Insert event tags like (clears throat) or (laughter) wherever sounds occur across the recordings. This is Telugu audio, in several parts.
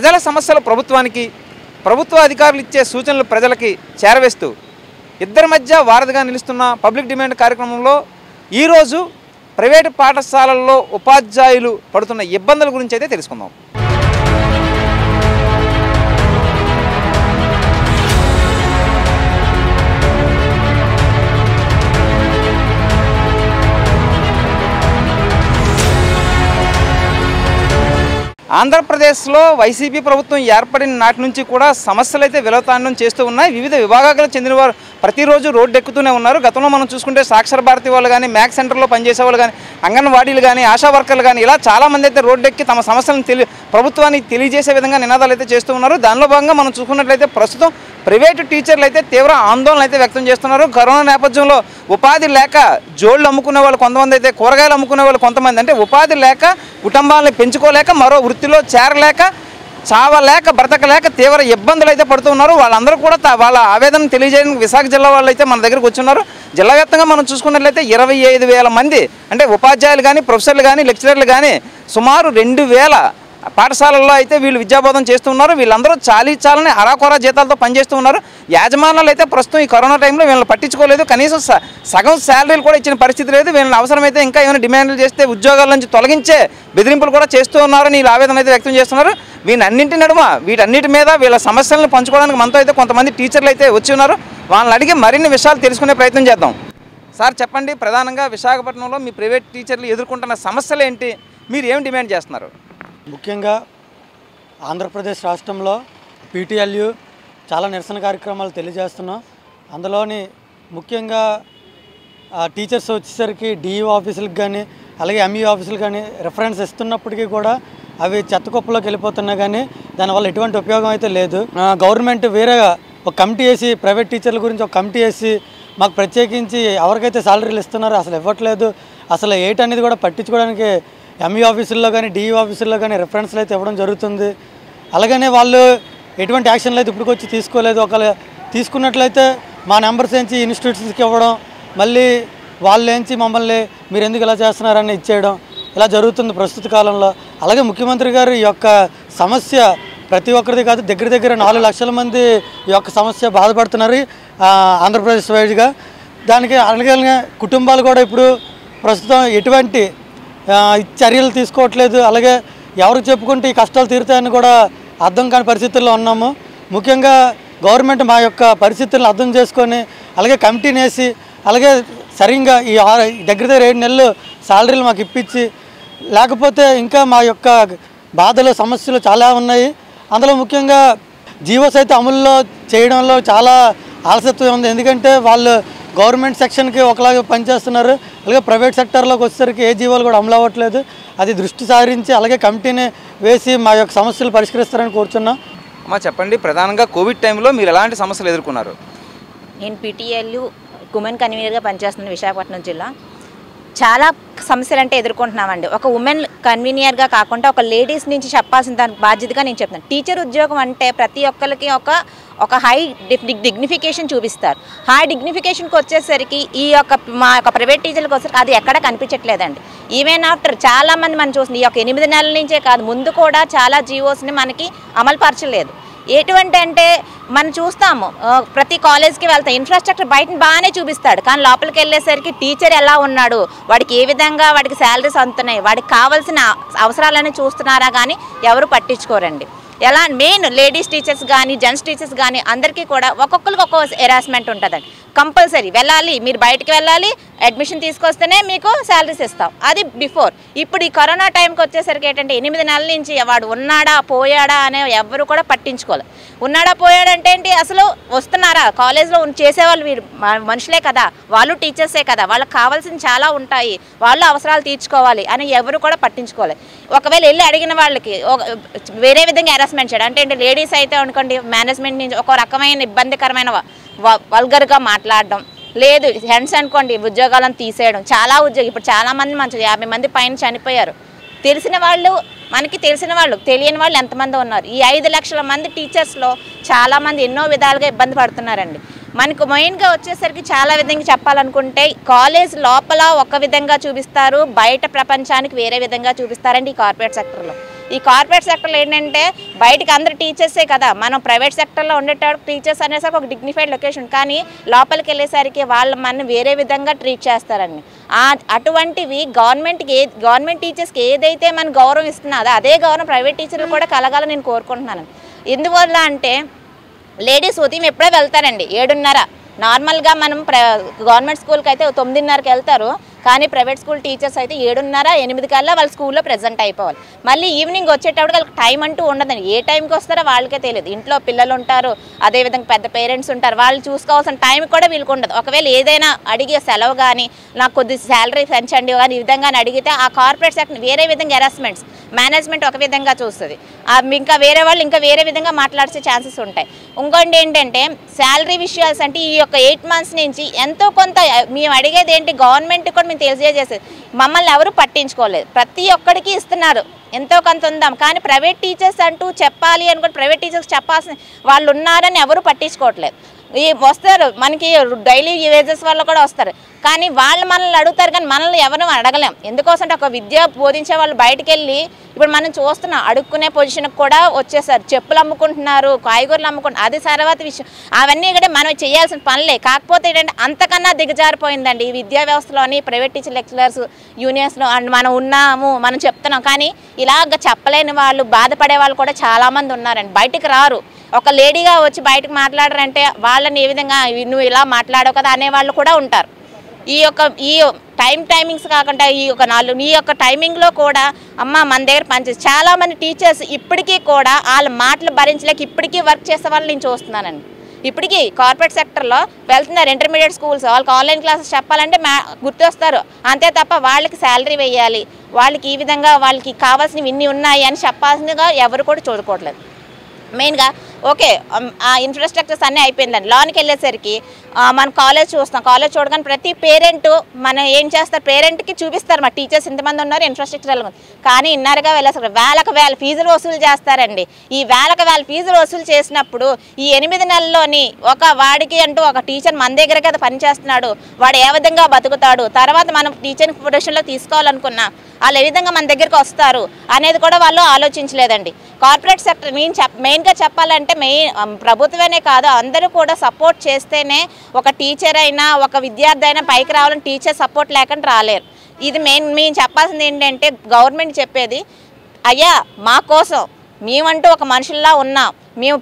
ప్రజల సమస్యలు ప్రభుత్వానికి ప్రభుత్వ అధికారులు ఇచ్చే సూచనలు ప్రజలకి చేరవేస్తూ ఇద్దరి మధ్య వారధిగా నిలుస్తున్న పబ్లిక్ డిమాండ్ కార్యక్రమంలో ఈరోజు ప్రైవేటు పాఠశాలల్లో ఉపాధ్యాయులు పడుతున్న ఇబ్బందుల గురించి అయితే తెలుసుకుందాం. ఆంధ్రప్రదేశ్లో వైసీపీ ప్రభుత్వం ఏర్పడిన నాటి నుంచి కూడా సమస్యలు అయితే విలవతాండం చేస్తూ ఉన్నాయి. వివిధ విభాగాలకు చెందిన వారు ప్రతిరోజు రోడ్డు ఎక్కుతూనే ఉన్నారు. గతంలో మనం చూసుకుంటే సాక్షర భారతి వాళ్ళు కానీ మ్యాక్ సెంటర్లో పనిచేసే వాళ్ళు కానీ అంగన్వాడీలు కానీ ఆశా వర్కర్లు కానీ ఇలా చాలామంది అయితే రోడ్డు ఎక్కి తమ సమస్యలను తెలి ప్రభుత్వానికి తెలియజేసే విధంగా నినాదాలు అయితే చేస్తూ ఉన్నారు. దానిలో భాగంగా మనం చూసుకున్నట్లయితే ప్రస్తుతం ప్రైవేటు టీచర్లు అయితే తీవ్ర ఆందోళన అయితే వ్యక్తం చేస్తున్నారు. కరోనా నేపథ్యంలో ఉపాధి లేక జోళ్ళు అమ్ముకునే వాళ్ళు కొంతమంది అయితే కూరగాయలు అమ్ముకునే వాళ్ళు కొంతమంది అంటే ఉపాధి లేక కుటుంబాలను పెంచుకోలేక మరో వృత్తి వృత్తిలో చేరలేక చావలేక బ్రతకలేక తీవ్ర ఇబ్బందులు అయితే పడుతున్నారు. వాళ్ళందరూ కూడా వాళ్ళ ఆవేదన తెలియజేయడానికి విశాఖ జిల్లా వాళ్ళు అయితే మన దగ్గరకు వచ్చున్నారు. జిల్లా వ్యాప్తంగా మనం చూసుకున్నట్లయితే ఇరవై ఐదు వేల మంది అంటే ఉపాధ్యాయులు కానీ ప్రొఫెసర్లు కానీ లెక్చరర్లు కానీ సుమారు రెండు వేల పాఠశాలల్లో అయితే వీళ్ళు విద్యాబోధన చేస్తున్నారు వీళ్ళందరూ చాలీ చాలని అరాకొరా జీతాలతో పనిచేస్తూ ఉన్నారు. యాజమాన్యాలు అయితే ప్రస్తుతం ఈ కరోనా టైంలో వీళ్ళని పట్టించుకోలేదు. కనీసం స- సగం శాలరీలు కూడా ఇచ్చిన పరిస్థితి లేదు. వీళ్ళని అవసరమైతే ఇంకా ఏమైనా డిమాండ్లు చేస్తే ఉద్యోగాల నుంచి తొలగించే బెదిరింపులు కూడా చేస్తూ ఉన్నారని వీళ్ళు ఆవేదన అయితే వ్యక్తం చేస్తున్నారు. వీటన్నింటి నడుమ వీటన్నిటి మీద వీళ్ళ సమస్యలను పంచుకోవడానికి మనతో అయితే కొంతమంది టీచర్లు అయితే వచ్చి ఉన్నారు. వాళ్ళని అడిగి మరిన్ని విషయాలు తెలుసుకునే ప్రయత్నం చేద్దాం. సార్ చెప్పండి. ప్రధానంగా విశాఖపట్నంలో మీ ప్రైవేట్ టీచర్లు ఎదుర్కొంటున్న సమస్యలు ఏంటి? మీరు ఏం డిమాండ్ చేస్తున్నారు? ముఖ్యంగా ఆంధ్రప్రదేశ్ రాష్ట్రంలో పీటీఎల్యు చాలా నిరసన కార్యక్రమాలు తెలియజేస్తున్నాం. అందులోని ముఖ్యంగా ఆ, టీచర్స్ వచ్చేసరికి డిఈ ఆఫీసులకు కానీ అలాగే ఎంఈ ఆఫీసులకు కానీ రెఫరెన్స్ ఇస్తున్నప్పటికీ కూడా అవి చెత్త కుప్పలోకి వెళ్ళిపోతున్నా కానీ దానివల్ల ఎటువంటి ఉపయోగం అయితే లేదు. గవర్నమెంట్ వేరే ఒక కమిటీ వేసి ప్రైవేట్ టీచర్ల గురించి ఒక కమిటీ వేసి మాకు ప్రత్యేకించి ఎవరికైతే సాలరీలు ఇస్తున్నారో అసలు ఇవ్వట్లేదు. అసలు ఏటనేది కూడా పట్టించుకోవడానికి ఎంఈ ఆఫీసుల్లో కానీ డిఈ ఆఫీసుల్లో కానీ రెఫరెన్స్లు అయితే ఇవ్వడం జరుగుతుంది. అలాగనే వాళ్ళు ఎటువంటి యాక్షన్లు అయితే ఇప్పటికొచ్చి తీసుకోలేదు. ఒకవేళ తీసుకున్నట్లయితే మా నెంబర్స్ ఏంచి ఇన్స్టిట్యూట్స్కి ఇవ్వడం మళ్ళీ వాళ్ళు ఏంచి మమ్మల్ని మీరు ఎందుకు ఇలా చేస్తున్నారని ఇచ్చేయడం ఇలా జరుగుతుంది ప్రస్తుత కాలంలో. అలాగే ముఖ్యమంత్రి గారు ఈ యొక్క సమస్య ప్రతి ఒక్కరిది కాదు దగ్గర దగ్గర నాలుగు లక్షల మంది ఈ యొక్క సమస్య బాధపడుతున్నారు ఆంధ్రప్రదేశ్ వైడ్గా దానికి అలాగే కుటుంబాలు కూడా ఇప్పుడు ప్రస్తుతం ఎటువంటి చర్యలు తీసుకోవట్లేదు. అలాగే ఎవరికి చెప్పుకుంటే ఈ కష్టాలు తీరుతాయని కూడా అర్థం కాని పరిస్థితుల్లో ఉన్నాము. ముఖ్యంగా గవర్నమెంట్ మా యొక్క పరిస్థితులను అర్థం చేసుకొని అలాగే కమిటీని వేసి అలాగే సరిగ్గా ఈ దగ్గర దగ్గర ఏడు నెలలు శాలరీలు మాకు ఇప్పించి లేకపోతే ఇంకా మా యొక్క బాధలు సమస్యలు చాలా ఉన్నాయి. అందులో ముఖ్యంగా జీవోస్ అయితే అమల్లో చేయడంలో చాలా ఆలస్యత్వం ఉంది. ఎందుకంటే వాళ్ళు గవర్నమెంట్ సెక్షన్కి ఒకలాగా పనిచేస్తున్నారు. అలాగే ప్రైవేట్ సెక్టర్లోకి వచ్చేసరికి ఏ జీవోలు కూడా అమలు అవ్వట్లేదు. అది దృష్టి సారించి అలాగే కమిటీని వేసి మా యొక్క సమస్యలు పరిష్కరిస్తారని కోరుచున్నాం. అమ్మా చెప్పండి. ప్రధానంగా కోవిడ్ టైంలో మీరు ఎలాంటి సమస్యలు ఎదుర్కొన్నారు? నేను పీటీఎల్ ఉమెన్ కన్వీనర్గా పనిచేస్తున్నాను విశాఖపట్నం జిల్లా. చాలా సమస్యలు అంటే ఎదుర్కొంటున్నామండి. ఒక ఉమెన్ కన్వీనియర్గా కాకుండా ఒక లేడీస్ నుంచి చెప్పాల్సిన దాని బాధ్యతగా నేను చెప్తాను టీచర్ ఉద్యోగం అంటే ప్రతి ఒక్కరికి ఒక ఒక హై డిగ్నిఫికేషన్ చూపిస్తారు. హై డిగ్నిఫికేషన్కి వచ్చేసరికి ఈ యొక్క మా యొక్క ప్రైవేట్ టీచర్లకు వచ్చేసరికి అది ఎక్కడ కనిపించట్లేదండి. ఈవెన్ ఆఫ్టర్ చాలా మంది మనం చూస్తుంది ఈ యొక్క ఎనిమిది నెలల నుంచే కాదు ముందు కూడా చాలా జీవోస్ని మనకి అమలుపరచలేదు ఎటువంటి అంటే మనం చూస్తాము ప్రతి కాలేజ్కి వెళ్తాం ఇన్ఫ్రాస్ట్రక్చర్ బయట బాగానే చూపిస్తాడు. కానీ లోపలికి వెళ్ళేసరికి టీచర్ ఎలా ఉన్నాడు వాడికి ఏ విధంగా వాడికి శాలరీస్ అందుతున్నాయి వాడికి కావాల్సిన అవసరాలని చూస్తున్నారా కానీ ఎవరు పట్టించుకోరండి. ఎలా మెయిన్ లేడీస్ టీచర్స్ కానీ జెంట్స్ టీచర్స్ కానీ అందరికీ కూడా ఒక్కొక్కరికి ఒక్కొక్క హెరాస్మెంట్ ఉంటుందండి. కంపల్సరీ వెళ్ళాలి మీరు బయటికి వెళ్ళాలి అడ్మిషన్ తీసుకొస్తేనే మీకు శాలరీస్ ఇస్తాం. అది బిఫోర్ ఇప్పుడు ఈ కరోనా టైంకి వచ్చేసరికి ఏంటంటే ఎనిమిది నెలల నుంచి వాడు ఉన్నాడా పోయాడా అనే ఎవరు కూడా పట్టించుకోవాలి ఉన్నాడా పోయాడంటే ఏంటి? అసలు వస్తున్నారా? కాలేజ్లో చేసేవాళ్ళు వీరు మనుషులే కదా. వాళ్ళు టీచర్సే కదా. వాళ్ళకి కావాల్సిన చాలా ఉంటాయి. వాళ్ళు అవసరాలు తీర్చుకోవాలి అని ఎవరు కూడా పట్టించుకోవాలి ఒకవేళ వెళ్ళి అడిగిన వాళ్ళకి ఒక- వేరే విధంగా హెరాస్మెంట్ చేయడం అంటే లేడీస్ అయితే అనుకోండి మేనేజ్మెంట్ నుంచి ఒక రకమైన ఇబ్బందికరమైన వల్గర్గా మాట్లాడడం. లేదు హెండ్స్ అనుకోండి ఉద్యోగాలను తీసేయడం. చాలా ఉద్యోగం ఇప్పుడు చాలా మంది మంచి యాభై మంది పైన చనిపోయారు. తెలిసిన వాళ్ళు మనకి తెలిసిన వాళ్ళు తెలియని వాళ్ళు ఎంతమంది ఉన్నారు. ఈ ఐదు లక్షల మంది టీచర్స్లో చాలామంది ఎన్నో విధాలుగా ఇబ్బంది పడుతున్నారండి. మనకు మెయిన్గా వచ్చేసరికి చాలా విధంగా చెప్పాలనుకుంటే కాలేజ్ లోపల ఒక విధంగా చూపిస్తారు బయట ప్రపంచానికి వేరే విధంగా చూపిస్తారండి ఈ కార్పొరేట్ సెక్టర్లో ఈ కార్పొరేట్ సెక్టర్లో ఏంటంటే బయటకు అందరు టీచర్సే కదా. మనం ప్రైవేట్ సెక్టర్లో ఉండేటప్పుడు టీచర్స్ అనేసరికి ఒక డిగ్నిఫైడ్ లొకేషన్ కానీ లోపలికి వెళ్ళేసరికి వాళ్ళు మన వేరే విధంగా ట్రీట్ చేస్తారండి. అటువంటివి గవర్నమెంట్కి ఏ గవర్నమెంట్ టీచర్స్కి ఏదైతే మన గౌరవం ఇస్తున్నదో అదే గౌరవం ప్రైవేట్ టీచర్లు కూడా కలగాలని నేను కోరుకుంటున్నాను. ఎందువల్ల అంటే లేడీస్ ఉదయం ఎప్పుడే వెళ్తారండి ఏడున్నర. నార్మల్గా మనం ప్ర గవర్నమెంట్ స్కూల్కి అయితే తొమ్మిదిన్నరకి వెళ్తారు. కానీ ప్రైవేట్ స్కూల్ టీచర్స్ అయితే ఏడున్నర ఎనిమిది కల్లా వాళ్ళ స్కూల్లో ప్రజెంట్ అయిపోవాలి. మళ్ళీ ఈవినింగ్ వచ్చేటప్పుడు వాళ్ళకి టైం అంటూ ఉండదండి. ఏ టైంకి వస్తారో వాళ్ళకే తెలియదు. ఇంట్లో పిల్లలు ఉంటారు అదేవిధంగా పెద్ద పేరెంట్స్ ఉంటారు. వాళ్ళు చూసుకోవాల్సిన టైం కూడా వీళ్ళకి ఉండదు. ఒకవేళ ఏదైనా అడిగే సెలవు కానీ నాకు కొద్ది శాలరీ పెంచండి కానీ ఈ విధంగా అడిగితే ఆ కార్పొరేట్ సెక్టర్ వేరే విధంగా హెరాస్మెంట్స్ మేనేజ్మెంట్ ఒక విధంగా చూస్తుంది. ఇంకా వేరే వాళ్ళు ఇంకా వేరే విధంగా మాట్లాడే ఛాన్సెస్ ఉంటాయి. ఇంకోటి ఏంటంటే శాలరీ విషయాల్స్ అంటే ఈ యొక్క ఎయిట్ మంత్స్ నుంచి ఎంతో కొంత మేము అడిగేది ఏంటి? గవర్నమెంట్ కూడా మేము తెలియజేసేది. మమ్మల్ని ఎవరు పట్టించుకోలేదు. ప్రతి ఒక్కడికి ఇస్తున్నారు. ఎంతో కొంత ఉందాం. కానీ ప్రైవేట్ టీచర్స్ అంటూ చెప్పాలి అనుకుంటే ప్రైవేట్ టీచర్స్ చెప్పాల్సిన వాళ్ళు ఉన్నారని ఎవరు పట్టించుకోవట్లేదు. ఈ వస్తారు. మనకి డైలీ వేజెస్ వల్ల కూడా వస్తారు. కానీ వాళ్ళు మనల్ని అడుగుతారు కానీ మనల్ని ఎవరు అడగలేం. ఎందుకోసం ఒక విద్య బోధించే వాళ్ళు బయటికి వెళ్ళి ఇప్పుడు మనం చూస్తున్నాం అడుక్కునే పొజిషన్కి కూడా వచ్చేసారు. చెప్పులు అమ్ముకుంటున్నారు కాయగూరలు అమ్ముకుంటున్నారు అది తర్వాత విషయం. అవన్నీ కూడా మనం చేయాల్సిన పనులే. కాకపోతే ఏంటంటే అంతకన్నా దిగజారిపోయిందండి ఈ విద్యా వ్యవస్థలోని ప్రైవేట్ టీచర్ లెక్చరర్స్ యూనియన్స్లో అండ్ మనం ఉన్నాము మనం చెప్తున్నాం. కానీ ఇలాగ చెప్పలేని వాళ్ళు బాధపడే వాళ్ళు కూడా చాలామంది ఉన్నారండి. బయటికి రారు. ఒక లేడీగా వచ్చి బయటకు మాట్లాడరంటే వాళ్ళని ఏ విధంగా నువ్వు ఇలా మాట్లాడవు కదా అనేవాళ్ళు కూడా ఉంటారు. ఈ యొక్క ఈ టైం టైమింగ్స్ కాకుండా ఈ యొక్క నాలుగు ఈ యొక్క టైమింగ్లో కూడా అమ్మ మన దగ్గర పనిచేసి చాలామంది టీచర్స్ ఇప్పటికీ కూడా వాళ్ళ మాటలు భరించలేక ఇప్పటికీ వర్క్ చేసే వాళ్ళు నేను చూస్తున్నానండి. ఇప్పటికీ కార్పొరేట్ సెక్టర్లో వెళ్తున్నారు ఇంటర్మీడియట్ స్కూల్స్. వాళ్ళకి ఆన్లైన్ క్లాసెస్ చెప్పాలంటే మా గుర్తొస్తారు. అంతే తప్ప వాళ్ళకి శాలరీ వేయాలి. వాళ్ళకి ఈ విధంగా వాళ్ళకి కావాల్సినవి ఇన్ని ఉన్నాయి అని చెప్పాల్సిందిగా ఎవరు కూడా చూడకూడలేదు మెయిన్గా ఓకే ఆ ఇన్ఫ్రాస్ట్రక్చర్స్ అన్నీ అయిపోయిందండి. లోనికి వెళ్ళేసరికి మన కాలేజ్ చూస్తాం కాలేజ్ చూడగానే ప్రతి పేరెంట్ మనం ఏం చేస్తారు? పేరెంట్కి చూపిస్తారు. మా టీచర్స్ ఇంతమంది ఉన్నారు ఇన్ఫ్రాస్ట్రక్చర్ ఎలా కానీ ఇన్నరగా వెళ్ళేస్తారు వేలకు వేల ఫీజులు వసూలు చేస్తారండి. ఈ వేలకు వేల ఫీజులు వసూలు చేసినప్పుడు ఈ ఎనిమిది నెలల్లోని ఒక వాడికి అంటూ ఒక టీచర్ మన దగ్గర కదా పనిచేస్తున్నాడు వాడు ఏ విధంగా బతుకుతాడు? తర్వాత మనం టీచర్ ప్రొఫెషన్లో తీసుకోవాలనుకున్నా వాళ్ళు ఏ విధంగా మన దగ్గరికి వస్తారు అనేది కూడా వాళ్ళు ఆలోచించలేదండి. కార్పొరేట్ సెక్టర్ నేను చెప్ మెయిన్గా చెప్పాలంటే మెయిన్ ప్రభుత్వమే కాదు అందరూ కూడా సపోర్ట్ చేస్తేనే ఒక టీచర్ అయినా ఒక విద్యార్థి అయినా పైకి రావాలని టీచర్ సపోర్ట్ లేకుండా రాలేరు. ఇది మెయిన్ మేము చెప్పాల్సింది ఏంటంటే గవర్నమెంట్ చెప్పేది అయ్యా మా కోసం మేమంటూ ఒక మనుషుల్లా ఉన్నాం. మేము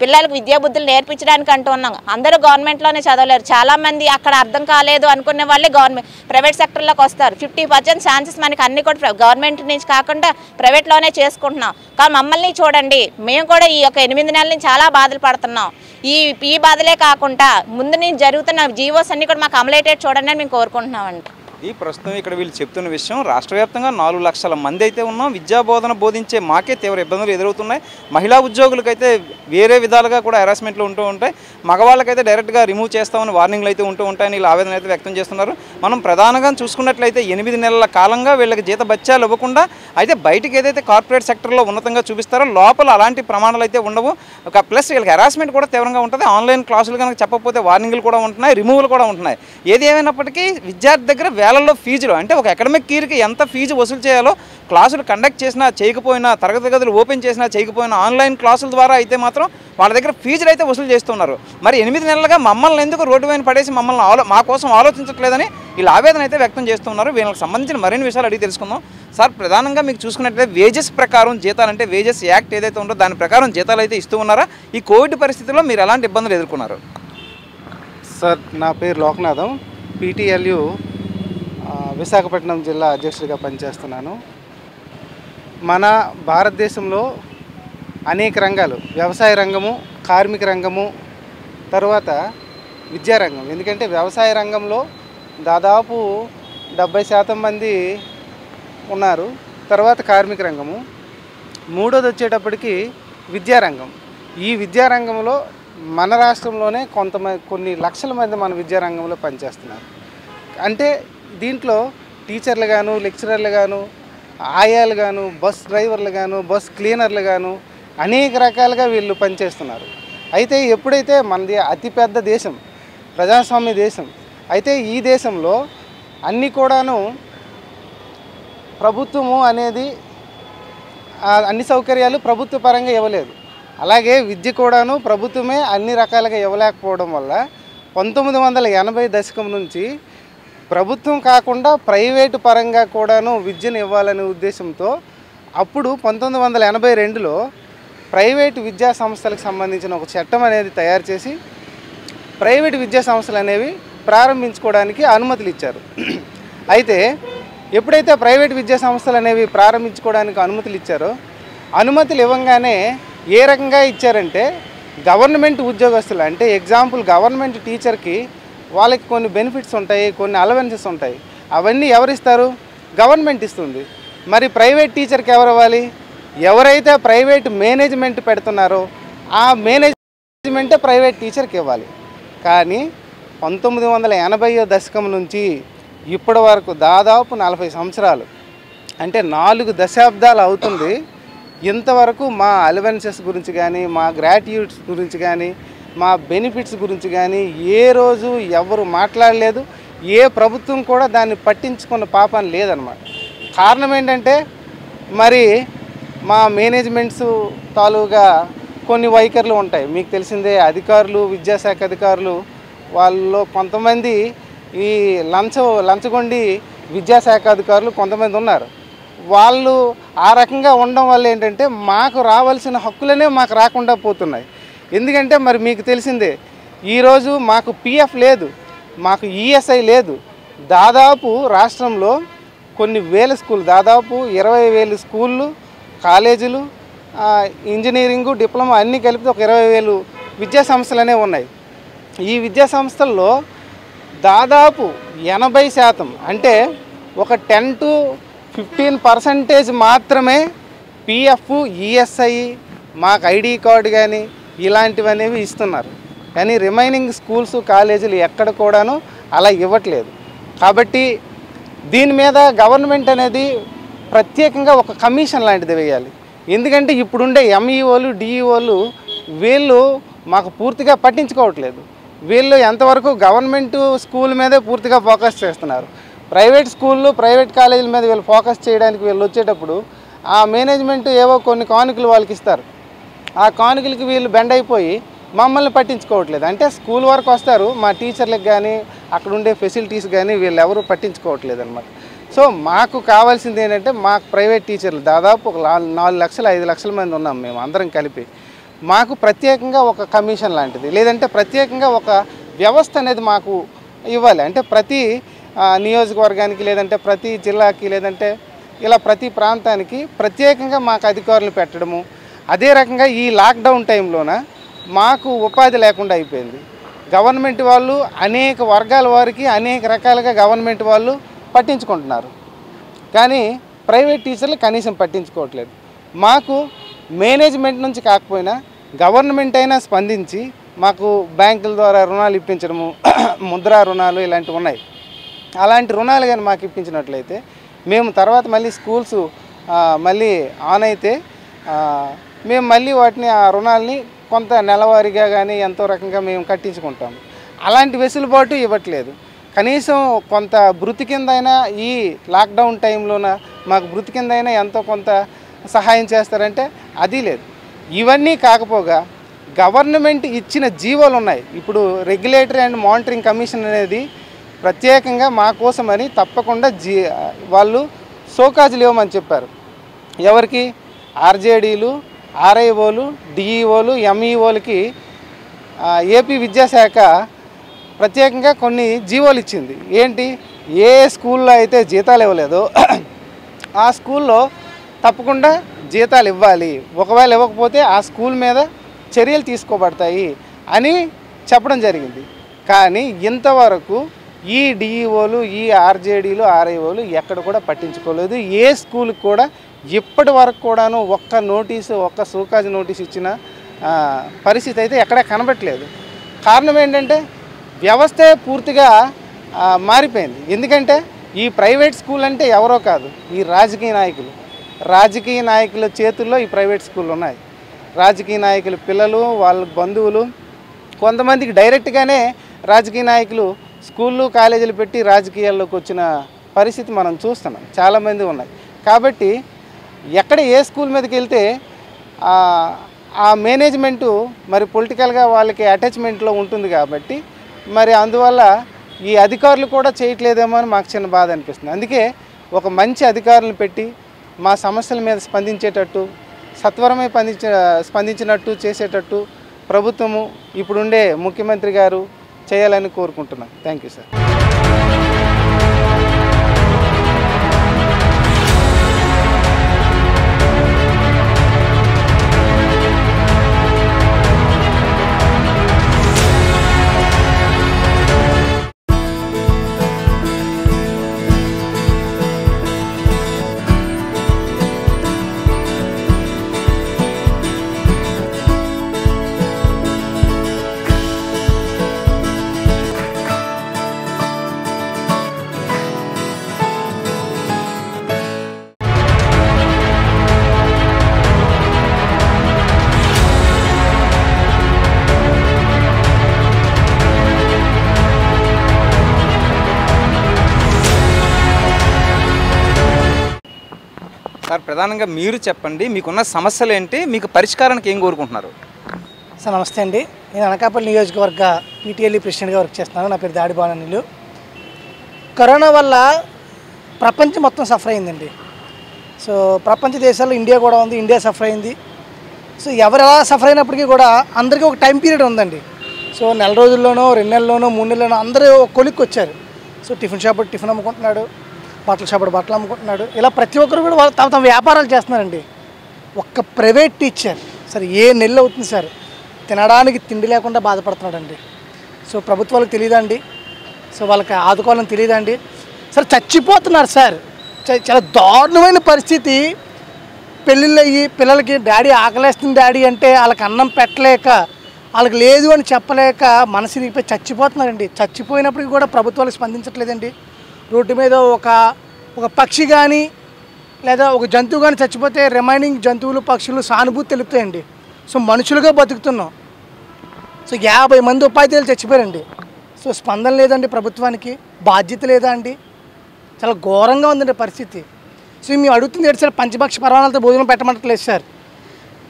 పిల్లలకు విద్యాబుద్ధులు నేర్పించడానికి అంటూ ఉన్నాం. అందరూ గవర్నమెంట్లోనే చదవలేరు. చాలామంది అక్కడ అర్థం కాలేదు అనుకునే వాళ్ళే గవర్నమెంట్ ప్రైవేట్ సెక్టర్లోకి వస్తారు. ఫిఫ్టీ పర్సెంట్ ఛాన్సెస్ మనకి అన్ని కూడా ప్ర- గవర్నమెంట్ నుంచి కాకుండా ప్రైవేట్లోనే చేసుకుంటున్నాం. కానీ మమ్మల్ని చూడండి. మేము కూడా ఈ యొక్క ఎనిమిది నెలల నుంచి చాలా బాధలు పడుతున్నాం. ఈ ఈ బాధలే కాకుండా ముందు నుంచి జరుగుతున్న జీవోస్ అన్ని కూడా మాకు అమలేటెడ్ చూడండి అని మేము కోరుకుంటున్నామండి. ఈ ప్రస్తుతం ఇక్కడ వీళ్ళు చెప్తున్న విషయం రాష్ట్ర వ్యాప్తంగా నాలుగు లక్షల మంది అయితే ఉన్నాం విద్యా బోధన బోధించే మాకే తీవ్ర ఇబ్బందులు ఎదురవుతున్నాయి. మహిళా ఉద్యోగులకైతే వేరే విధాలుగా కూడా హెరాస్మెంట్లు ఉంటూ ఉంటాయి. మగవాళ్ళకైతే డైరెక్ట్గా రిమూవ్ చేస్తామని వార్నింగ్లు అయితే ఉంటూ ఉంటాయని వీళ్ళు ఆవేదన అయితే వ్యక్తం చేస్తున్నారు. మనం ప్రధానంగా చూసుకున్నట్లయితే ఎనిమిది నెలల కాలంగా వీళ్ళకి జీత బత్యాలు ఇవ్వకుండా అయితే బయటికి ఏదైతే కార్పొరేట్ సెక్టర్లో ఉన్నతంగా చూపిస్తారో లోపల అలాంటి ప్రమాణాలు అయితే ఉండవు. ఒక ప్లస్ వీళ్ళకి హెరాస్మెంట్ కూడా తీవ్రంగా ఉంటుంది. ఆన్లైన్ క్లాసులు కనుక చెప్పకపోతే వార్నింగ్లు కూడా ఉంటున్నాయి రిమూవల్ కూడా ఉంటున్నాయి. ఏది ఏమైనప్పటికీ విద్యార్థి దగ్గర వేలల్లో ఫీజులు అంటే ఒక అకాడమిక్ ఇయర్కి ఎంత ఫీజు వసూలు చేయాలో క్లాసులు కండక్ట్ చేసినా చేయకపోయినా తరగతి గదులు ఓపెన్ చేసినా చేయకపోయినా ఆన్లైన్ క్లాసుల ద్వారా అయితే మాత్రం వాళ్ళ దగ్గర ఫీజులు అయితే వసూలు చేస్తున్నారు. మరి ఎనిమిది నెలలుగా మమ్మల్ని ఎందుకు రోడ్డు పైన పడేసి మమ్మల్ని ఆలో మా కోసం ఆలోచించట్లేదని వీళ్ళు ఆవేదన అయితే వ్యక్తం చేస్తున్నారు. వీళ్ళకి సంబంధించిన మరిన్ని విషయాలు అడిగి తెలుసుకుందాం. సార్ ప్రధానంగా మీకు చూసుకున్నట్లయితే వేజెస్ ప్రకారం జీతాలు అంటే వేజెస్ యాక్ట్ ఏదైతే ఉందో దాని ప్రకారం జీతాలు అయితే ఇస్తూ ఉన్నారా? ఈ కోవిడ్ పరిస్థితుల్లో మీరు ఎలాంటి ఇబ్బందులు ఎదుర్కొన్నారు? సార్ నా పేరు లోకనాథం. పీటీఎల్యు విశాఖపట్నం జిల్లా అధ్యక్షుడిగా పనిచేస్తున్నాను. మన భారతదేశంలో అనేక రంగాలు వ్యవసాయ రంగము కార్మిక రంగము తర్వాత విద్యారంగం ఎందుకంటే వ్యవసాయ రంగంలో దాదాపు డెబ్బై శాతం మంది ఉన్నారు. తర్వాత కార్మిక రంగము. మూడోది వచ్చేటప్పటికి విద్యారంగం ఈ విద్యారంగంలో మన రాష్ట్రంలోనే కొంతమంది కొన్ని లక్షల మంది మన విద్యారంగంలో పనిచేస్తున్నారు. అంటే దీంట్లో టీచర్లు గాను లెక్చరర్లు గాను ఆయాలు గాను బస్ డ్రైవర్లు గాను బస్ క్లీనర్లు గాను అనేక రకాలుగా వీళ్ళు పనిచేస్తున్నారు. అయితే ఎప్పుడైతే మనది అతిపెద్ద దేశం ప్రజాస్వామ్య దేశం అయితే ఈ దేశంలో అన్నీ కూడాను ప్రభుత్వము అనేది అన్ని సౌకర్యాలు ప్రభుత్వ పరంగా ఇవ్వలేదు. అలాగే విద్య కూడాను ప్రభుత్వమే అన్ని రకాలుగా ఇవ్వలేకపోవడం వల్ల పంతొమ్మిది వందల ఎనభై దశకం నుంచి ప్రభుత్వం కాకుండా ప్రైవేటు పరంగా కూడాను విద్యను ఇవ్వాలనే ఉద్దేశంతో అప్పుడు పంతొమ్మిది వందల ఎనభై రెండులో ప్రైవేటు విద్యా సంస్థలకు సంబంధించిన ఒక చట్టం అనేది తయారు చేసి ప్రైవేట్ విద్యా సంస్థలు అనేవి ప్రారంభించుకోవడానికి అనుమతులు ఇచ్చారు. అయితే ఎప్పుడైతే ప్రైవేట్ విద్యా సంస్థలు అనేవి ప్రారంభించుకోవడానికి అనుమతులు ఇచ్చారో అనుమతులు ఇవ్వగానే ఏ రకంగా ఇచ్చారంటే గవర్నమెంట్ ఉద్యోగస్తులు అంటే ఎగ్జాంపుల్ గవర్నమెంట్ టీచర్కి వాళ్ళకి కొన్ని బెనిఫిట్స్ ఉంటాయి కొన్ని అలవెన్సెస్ ఉంటాయి. అవన్నీ ఎవరిస్తారు? గవర్నమెంట్ ఇస్తుంది. మరి ప్రైవేట్ టీచర్కి ఎవరు ఇవ్వాలి ఎవరైతే ప్రైవేట్ మేనేజ్మెంట్ పెడుతున్నారో ఆ మేనేజ్మెంటే ప్రైవేట్ టీచర్కి ఇవ్వాలి. కానీ పంతొమ్మిది వందల ఎనభైయో దశకం నుంచి ఇప్పటి వరకు దాదాపు నలభై సంవత్సరాలు అంటే నాలుగు దశాబ్దాలు అవుతుంది. ఇంతవరకు మా అలవెన్సెస్ గురించి కానీ మా గ్రాట్యూట్స్ గురించి కానీ మా బెనిఫిట్స్ గురించి కానీ ఏ రోజు ఎవరు మాట్లాడలేదు ఏ ప్రభుత్వం కూడా దాన్ని పట్టించుకున్న పాపం లేదనమాట కారణం ఏంటంటే మరి మా మేనేజ్మెంట్స్ తాలూగా కొన్ని వైఖరులు ఉంటాయి. మీకు తెలిసిందే అధికారులు విద్యాశాఖ అధికారులు వాళ్ళలో కొంతమంది ఈ లంచ లంచగొండి విద్యాశాఖ అధికారులు కొంతమంది ఉన్నారు. వాళ్ళు ఆ రకంగా ఉండడం వల్ల ఏంటంటే మాకు రావాల్సిన హక్కులనే మాకు రాకుండా పోతున్నాయి. ఎందుకంటే మరి మీకు తెలిసిందే ఈరోజు మాకు పిఎఫ్ లేదు మాకు ఈఎస్ఐ లేదు. దాదాపు రాష్ట్రంలో కొన్ని వేల స్కూల్ దాదాపు ఇరవై వేలు స్కూళ్ళు కాలేజీలు ఇంజనీరింగు డిప్లొమా అన్నీ కలిపి ఒక ఇరవై వేలు విద్యా సంస్థలు అనేవి ఉన్నాయి. ఈ విద్యా సంస్థల్లో దాదాపు ఎనభై శాతం అంటే ఒక టెన్ టు ఫిఫ్టీన్ పర్సంటేజ్ మాత్రమే పిఎఫ్ ఈఎస్ఐ మాకు ఐడి కార్డు కానీ ఇలాంటివి అనేవి ఇస్తున్నారు. కానీ రిమైనింగ్ స్కూల్స్ కాలేజీలు ఎక్కడ కూడాను అలా ఇవ్వట్లేదు. కాబట్టి దీని మీద గవర్నమెంట్ అనేది ప్రత్యేకంగా ఒక కమిషన్ లాంటిది వేయాలి. ఎందుకంటే ఇప్పుడుండే ఎంఈఓలు డిఈఓలు వీళ్ళు మాకు పూర్తిగా పట్టించుకోవట్లేదు. వీళ్ళు ఎంతవరకు గవర్నమెంట్ స్కూల్ మీదే పూర్తిగా ఫోకస్ చేస్తున్నారు. ప్రైవేట్ స్కూళ్ళు ప్రైవేట్ కాలేజీల మీద వీళ్ళు ఫోకస్ చేయడానికి వీళ్ళు వచ్చేటప్పుడు ఆ మేనేజ్మెంట్ ఏవో కొన్ని కానుకలు వాళ్ళకి ఇస్తారు. ఆ కానుకలకి వీళ్ళు బెండ్ అయిపోయి మమ్మల్ని పట్టించుకోవట్లేదు. అంటే స్కూల్ వరకు వస్తారు మా టీచర్లకు కానీ అక్కడ ఉండే ఫెసిలిటీస్ కానీ వీళ్ళు ఎవరు పట్టించుకోవట్లేదు అనమాట సో మాకు కావాల్సింది ఏంటంటే మాకు ప్రైవేట్ టీచర్లు దాదాపు ఒక నాలుగు నాలుగు లక్షలు ఐదు లక్షల మంది ఉన్నాం మేము అందరం కలిపి. మాకు ప్రత్యేకంగా ఒక కమిషన్ లాంటిది. లేదంటే ప్రత్యేకంగా ఒక వ్యవస్థ అనేది మాకు ఇవ్వాలి. అంటే ప్రతి నియోజకవర్గానికి లేదంటే ప్రతి జిల్లాకి లేదంటే ఇలా ప్రతి ప్రాంతానికి ప్రత్యేకంగా మాకు అధికారులు పెట్టడము అదే రకంగా ఈ లాక్డౌన్ టైంలోన మాకు ఉపాధి లేకుండా అయిపోయింది. గవర్నమెంట్ వాళ్ళు అనేక వర్గాల వారికి అనేక రకాలుగా గవర్నమెంట్ వాళ్ళు పట్టించుకుంటున్నారు. కానీ ప్రైవేట్ టీచర్లు కనీసం పట్టించుకోవట్లేదు. మాకు మేనేజ్మెంట్ నుంచి కాకపోయినా గవర్నమెంట్ అయినా స్పందించి మాకు బ్యాంకుల ద్వారా రుణాలు ఇప్పించడము (clears throat) ముద్రా రుణాలు ఇలాంటివి ఉన్నాయి. అలాంటి రుణాలు కానీ మాకు ఇప్పించినట్లయితే మేము తర్వాత మళ్ళీ స్కూల్స్ మళ్ళీ ఆన్ అయితే మేము మళ్ళీ వాటిని ఆ రుణాలని కొంత నెలవారీగా కానీ ఎంతో రకంగా మేము కట్టించుకుంటాం. అలాంటి వెసులుబాటు ఇవ్వట్లేదు. కనీసం కొంత భృతి కిందైనా ఈ లాక్డౌన్ టైంలోన మాకు భృతి కిందైనా ఎంతో కొంత సహాయం చేస్తారంటే అది లేదు. ఇవన్నీ కాకపోగా గవర్నమెంట్ ఇచ్చిన జీవోలు ఉన్నాయి. ఇప్పుడు రెగ్యులేటరీ అండ్ మానిటరింగ్ కమిషన్ అనేది ప్రత్యేకంగా మా కోసమని తప్పకుండా జీ వాళ్ళు సోకాజులు ఇవ్వమని చెప్పారు. ఎవరికి? ఆర్జేడీలు ఆర్ఐఓలు డిఈఓలు ఎంఈఓలకి ఏపీ విద్యాశాఖ ప్రత్యేకంగా కొన్ని జీవోలు ఇచ్చింది. ఏంటి? ఏ స్కూల్లో అయితే జీతాలు ఇవ్వలేదో ఆ స్కూల్లో తప్పకుండా జీతాలు ఇవ్వాలి. ఒకవేళ ఇవ్వకపోతే ఆ స్కూల్ మీద చర్యలు తీసుకోబడతాయి అని చెప్పడం జరిగింది. కానీ ఇంతవరకు ఈ డిఈఓలు ఈ ఆర్జేడీలు ఆర్ఐఓలు ఎక్కడ కూడా పట్టించుకోలేదు. ఏ స్కూల్కి కూడా ఇప్పటి వరకు కూడాను ఒక్క నోటీసు ఒక్క సూకాజ్ నోటీస్ ఇచ్చిన పరిస్థితి అయితే ఎక్కడా కనబట్టలేదు కారణం ఏంటంటే వ్యవస్థే పూర్తిగా మారిపోయింది. ఎందుకంటే ఈ ప్రైవేట్ స్కూల్ అంటే ఎవరో కాదు ఈ రాజకీయ నాయకులు. రాజకీయ నాయకుల చేతుల్లో ఈ ప్రైవేట్ స్కూళ్ళు ఉన్నాయి. రాజకీయ నాయకుల పిల్లలు వాళ్ళ బంధువులు కొంతమందికి డైరెక్ట్గానే రాజకీయ నాయకులు స్కూళ్ళు కాలేజీలు పెట్టి రాజకీయాల్లోకి వచ్చిన పరిస్థితి మనం చూస్తున్నాం. చాలామంది ఉన్నాయి. కాబట్టి ఎక్కడ ఏ స్కూల్ మీదకి వెళ్తే ఆ, మేనేజ్మెంటు మరి పొలిటికల్గా వాళ్ళకి అటాచ్మెంట్లో ఉంటుంది కాబట్టి మరి అందువల్ల ఈ అధికారులు కూడా చేయట్లేదేమో అని మాకు చిన్న బాధ అనిపిస్తుంది. అందుకే ఒక మంచి అధికారులను పెట్టి మా సమస్యల మీద స్పందించేటట్టు సత్వరమే స్పందించ స్పందించినట్టు చేసేటట్టు ప్రభుత్వము ఇప్పుడుండే ముఖ్యమంత్రి గారు చేయాలని కోరుకుంటున్నాను థ్యాంక్ యూ సార్. ప్రధానంగా మీరు చెప్పండి మీకున్న సమస్యలు ఏంటి మీకు పరిష్కారానికి ఏం కోరుకుంటున్నారు? సార్ నమస్తే అండి. నేను అనకాపల్లి నియోజకవర్గ పీటీఎల్ఈ ప్రెసిడెంట్గా వర్క్ చేస్తున్నాను. నా పేరు దాడి బాణనిలు కరోనా వల్ల ప్రపంచం మొత్తం సఫర్ అయిందండి. సో ప్రపంచ దేశాల్లో ఇండియా కూడా ఉంది ఇండియా సఫర్ అయింది. సో ఎవరు ఎలా సఫర్ అయినప్పటికీ కూడా అందరికీ ఒక టైం పీరియడ్ ఉందండి. సో నెల రోజుల్లోనో రెండు నెలల్లోనో మూడు నెలల్లోనో అందరూ కొలిక్కి వచ్చారు సో టిఫిన్ షాప్ టిఫిన్ అమ్ముకుంటున్నాడు. బట్టల షాపుడు బట్టలు అమ్ముకుంటున్నాడు. ఇలా ప్రతి ఒక్కరు కూడా తమ తమ వ్యాపారాలు చేస్తున్నారండి. ఒక్క ప్రైవేట్ టీచర్ సార్ ఏ నెల అవుతుంది సార్? తినడానికి తిండి లేకుండా బాధపడుతున్నాడండి. సో ప్రభుత్వాలకు తెలియదండి సో వాళ్ళకి ఆదుకోవాలని తెలియదండి సార్ చచ్చిపోతున్నారు సార్. చ- చాలా దారుణమైన పరిస్థితి. పెళ్ళిళ్ళు అయ్యి పిల్లలకి డాడీ ఆకలేస్తుంది డాడీ అంటే వాళ్ళకి అన్నం పెట్టలేక వాళ్ళకి లేదు అని చెప్పలేక మనసు ఇరిగిపోయి చచ్చిపోతున్నారండి. చచ్చిపోయినప్పటికీ కూడా ప్రభుత్వాలు స్పందించట్లేదండి. రోడ్డు మీద ఒక ఒక పక్షి కానీ లేదా ఒక జంతువు కానీ చచ్చిపోతే రిమైనింగ్ జంతువులు పక్షులు సానుభూతి తెలుపుతాయండి. సో మనుషులుగా బతుకుతున్నాం. సో యాభై మంది ఉపాధ్యాయులు చచ్చిపోయారండి. సో స్పందన లేదండి ప్రభుత్వానికి బాధ్యత లేదా అండి? చాలా ఘోరంగా ఉందండి పరిస్థితి. సో మేము అడుగుతుంది ఏంటి సార్ పంచభక్ష పర్వాలతో భోజనం పెట్టమంటలేదు సార్.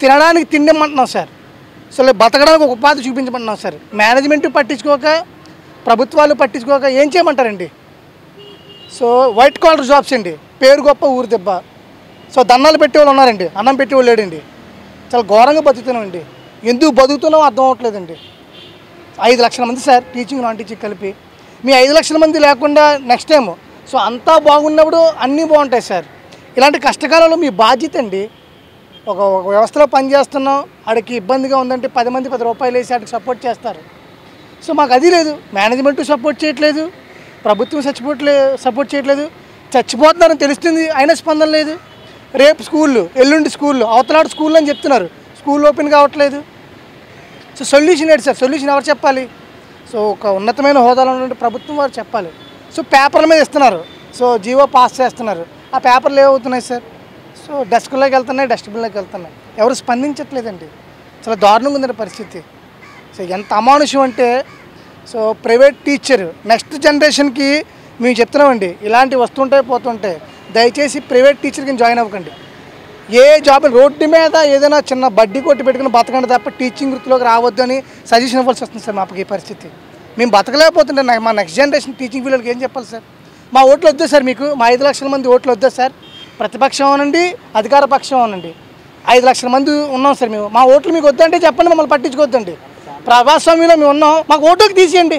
తినడానికి తిండమంటున్నాం సార్. సో బతకడానికి ఒక ఉపాధి చూపించమంటున్నాం సార్. మేనేజ్మెంట్ పట్టించుకోక ప్రభుత్వాలు పట్టించుకోక ఏం చేయమంటారండి? సో వైట్ కాలర్ జాబ్స్ అండి. పేరు గొప్ప ఊరు దెబ్బ. సో దన్నాలు పెట్టేవాళ్ళు ఉన్నారండి. అన్నం పెట్టేవాళ్ళు లేడండి. చాలా ఘోరంగా బతుకుతున్నామండి ఎందుకు బతుకుతున్నామో అర్థం అవ్వట్లేదండి. ఐదు లక్షల మంది సార్ టీచింగ్ నాన్ టీచింగ్ కలిపి. మీ ఐదు లక్షల మంది లేకుండా నెక్స్ట్ టైం సో అంతా బాగున్నప్పుడు అన్నీ బాగుంటాయి సార్. ఇలాంటి కష్టకాలంలో మీ బాధ్యత అండి. ఒక ఒక వ్యవస్థలో పనిచేస్తున్నాం. ఆడికి ఇబ్బందిగా ఉందంటే పది మంది పది రూపాయలు వేసి ఆడికి సపోర్ట్ చేస్తారు. సో మాకు అది లేదు. మేనేజ్మెంట్ సపోర్ట్ చేయట్లేదు. ప్రభుత్వం చచ్చిపోట్లే సపోర్ట్ చేయట్లేదు. చచ్చిపోతున్నారని తెలుస్తుంది అయినా స్పందన లేదు. రేపు స్కూళ్ళు ఎల్లుండి స్కూళ్ళు అవతలాడు స్కూల్ అని చెప్తున్నారు. స్కూల్ ఓపెన్ కావట్లేదు. సో సొల్యూషన్ ఏంటి సార్? సొల్యూషన్ ఎవరు చెప్పాలి? సో ఒక ఉన్నతమైన హోదాలో ఉన్న ప్రభుత్వం వారు చెప్పాలి. సో పేపర్ల మీద ఇస్తున్నారు. సో జీవో పాస్ చేస్తున్నారు. ఆ పేపర్లు ఏమవుతున్నాయి సార్? సో డెస్క్లోకి వెళ్తున్నాయి డస్ట్బిన్లోకి వెళ్తున్నాయి. ఎవరు స్పందించట్లేదండి. చాలా దారుణంగా ఉందండి పరిస్థితి. సో ఎంత అమానుషం అంటే సో ప్రైవేట్ టీచర్ నెక్స్ట్ జనరేషన్కి మేము చెప్తున్నామండి ఇలాంటివి వస్తుంటాయి పోతుంటాయి. దయచేసి ప్రైవేట్ టీచర్కి జాయిన్ అవ్వకండి. ఏ జాబ్ రోడ్డు మీద ఏదైనా చిన్న బడ్డీ కొట్టి పెట్టుకుని బతకండి తప్ప టీచింగ్ వృత్తిలోకి రావద్దు అని సజెషన్ ఇవ్వాల్సి వస్తుంది సార్ మాకు ఈ పరిస్థితి. మేము బతకలేకపోతుంటే నా- మా నెక్స్ట్ జనరేషన్ టీచింగ్ పిల్లలకి ఏం చెప్పాలి సార్? మా ఓట్లు వద్దు సార్ మీకు మా ఐదు లక్షల మంది ఓట్లు వద్దా సార్. ప్రతిపక్షం అనండి అధికార పక్షం అనండి. ఐదు లక్షల మంది ఉన్నాం సార్ మేము. మా ఓట్లు మీకు వద్దంటే చెప్పండి మమ్మల్ని పట్టించుకోవద్దండి. ప్రజాస్వామ్యంలో మేము ఉన్నాం. మాకు ఓటుకి తీసేయండి.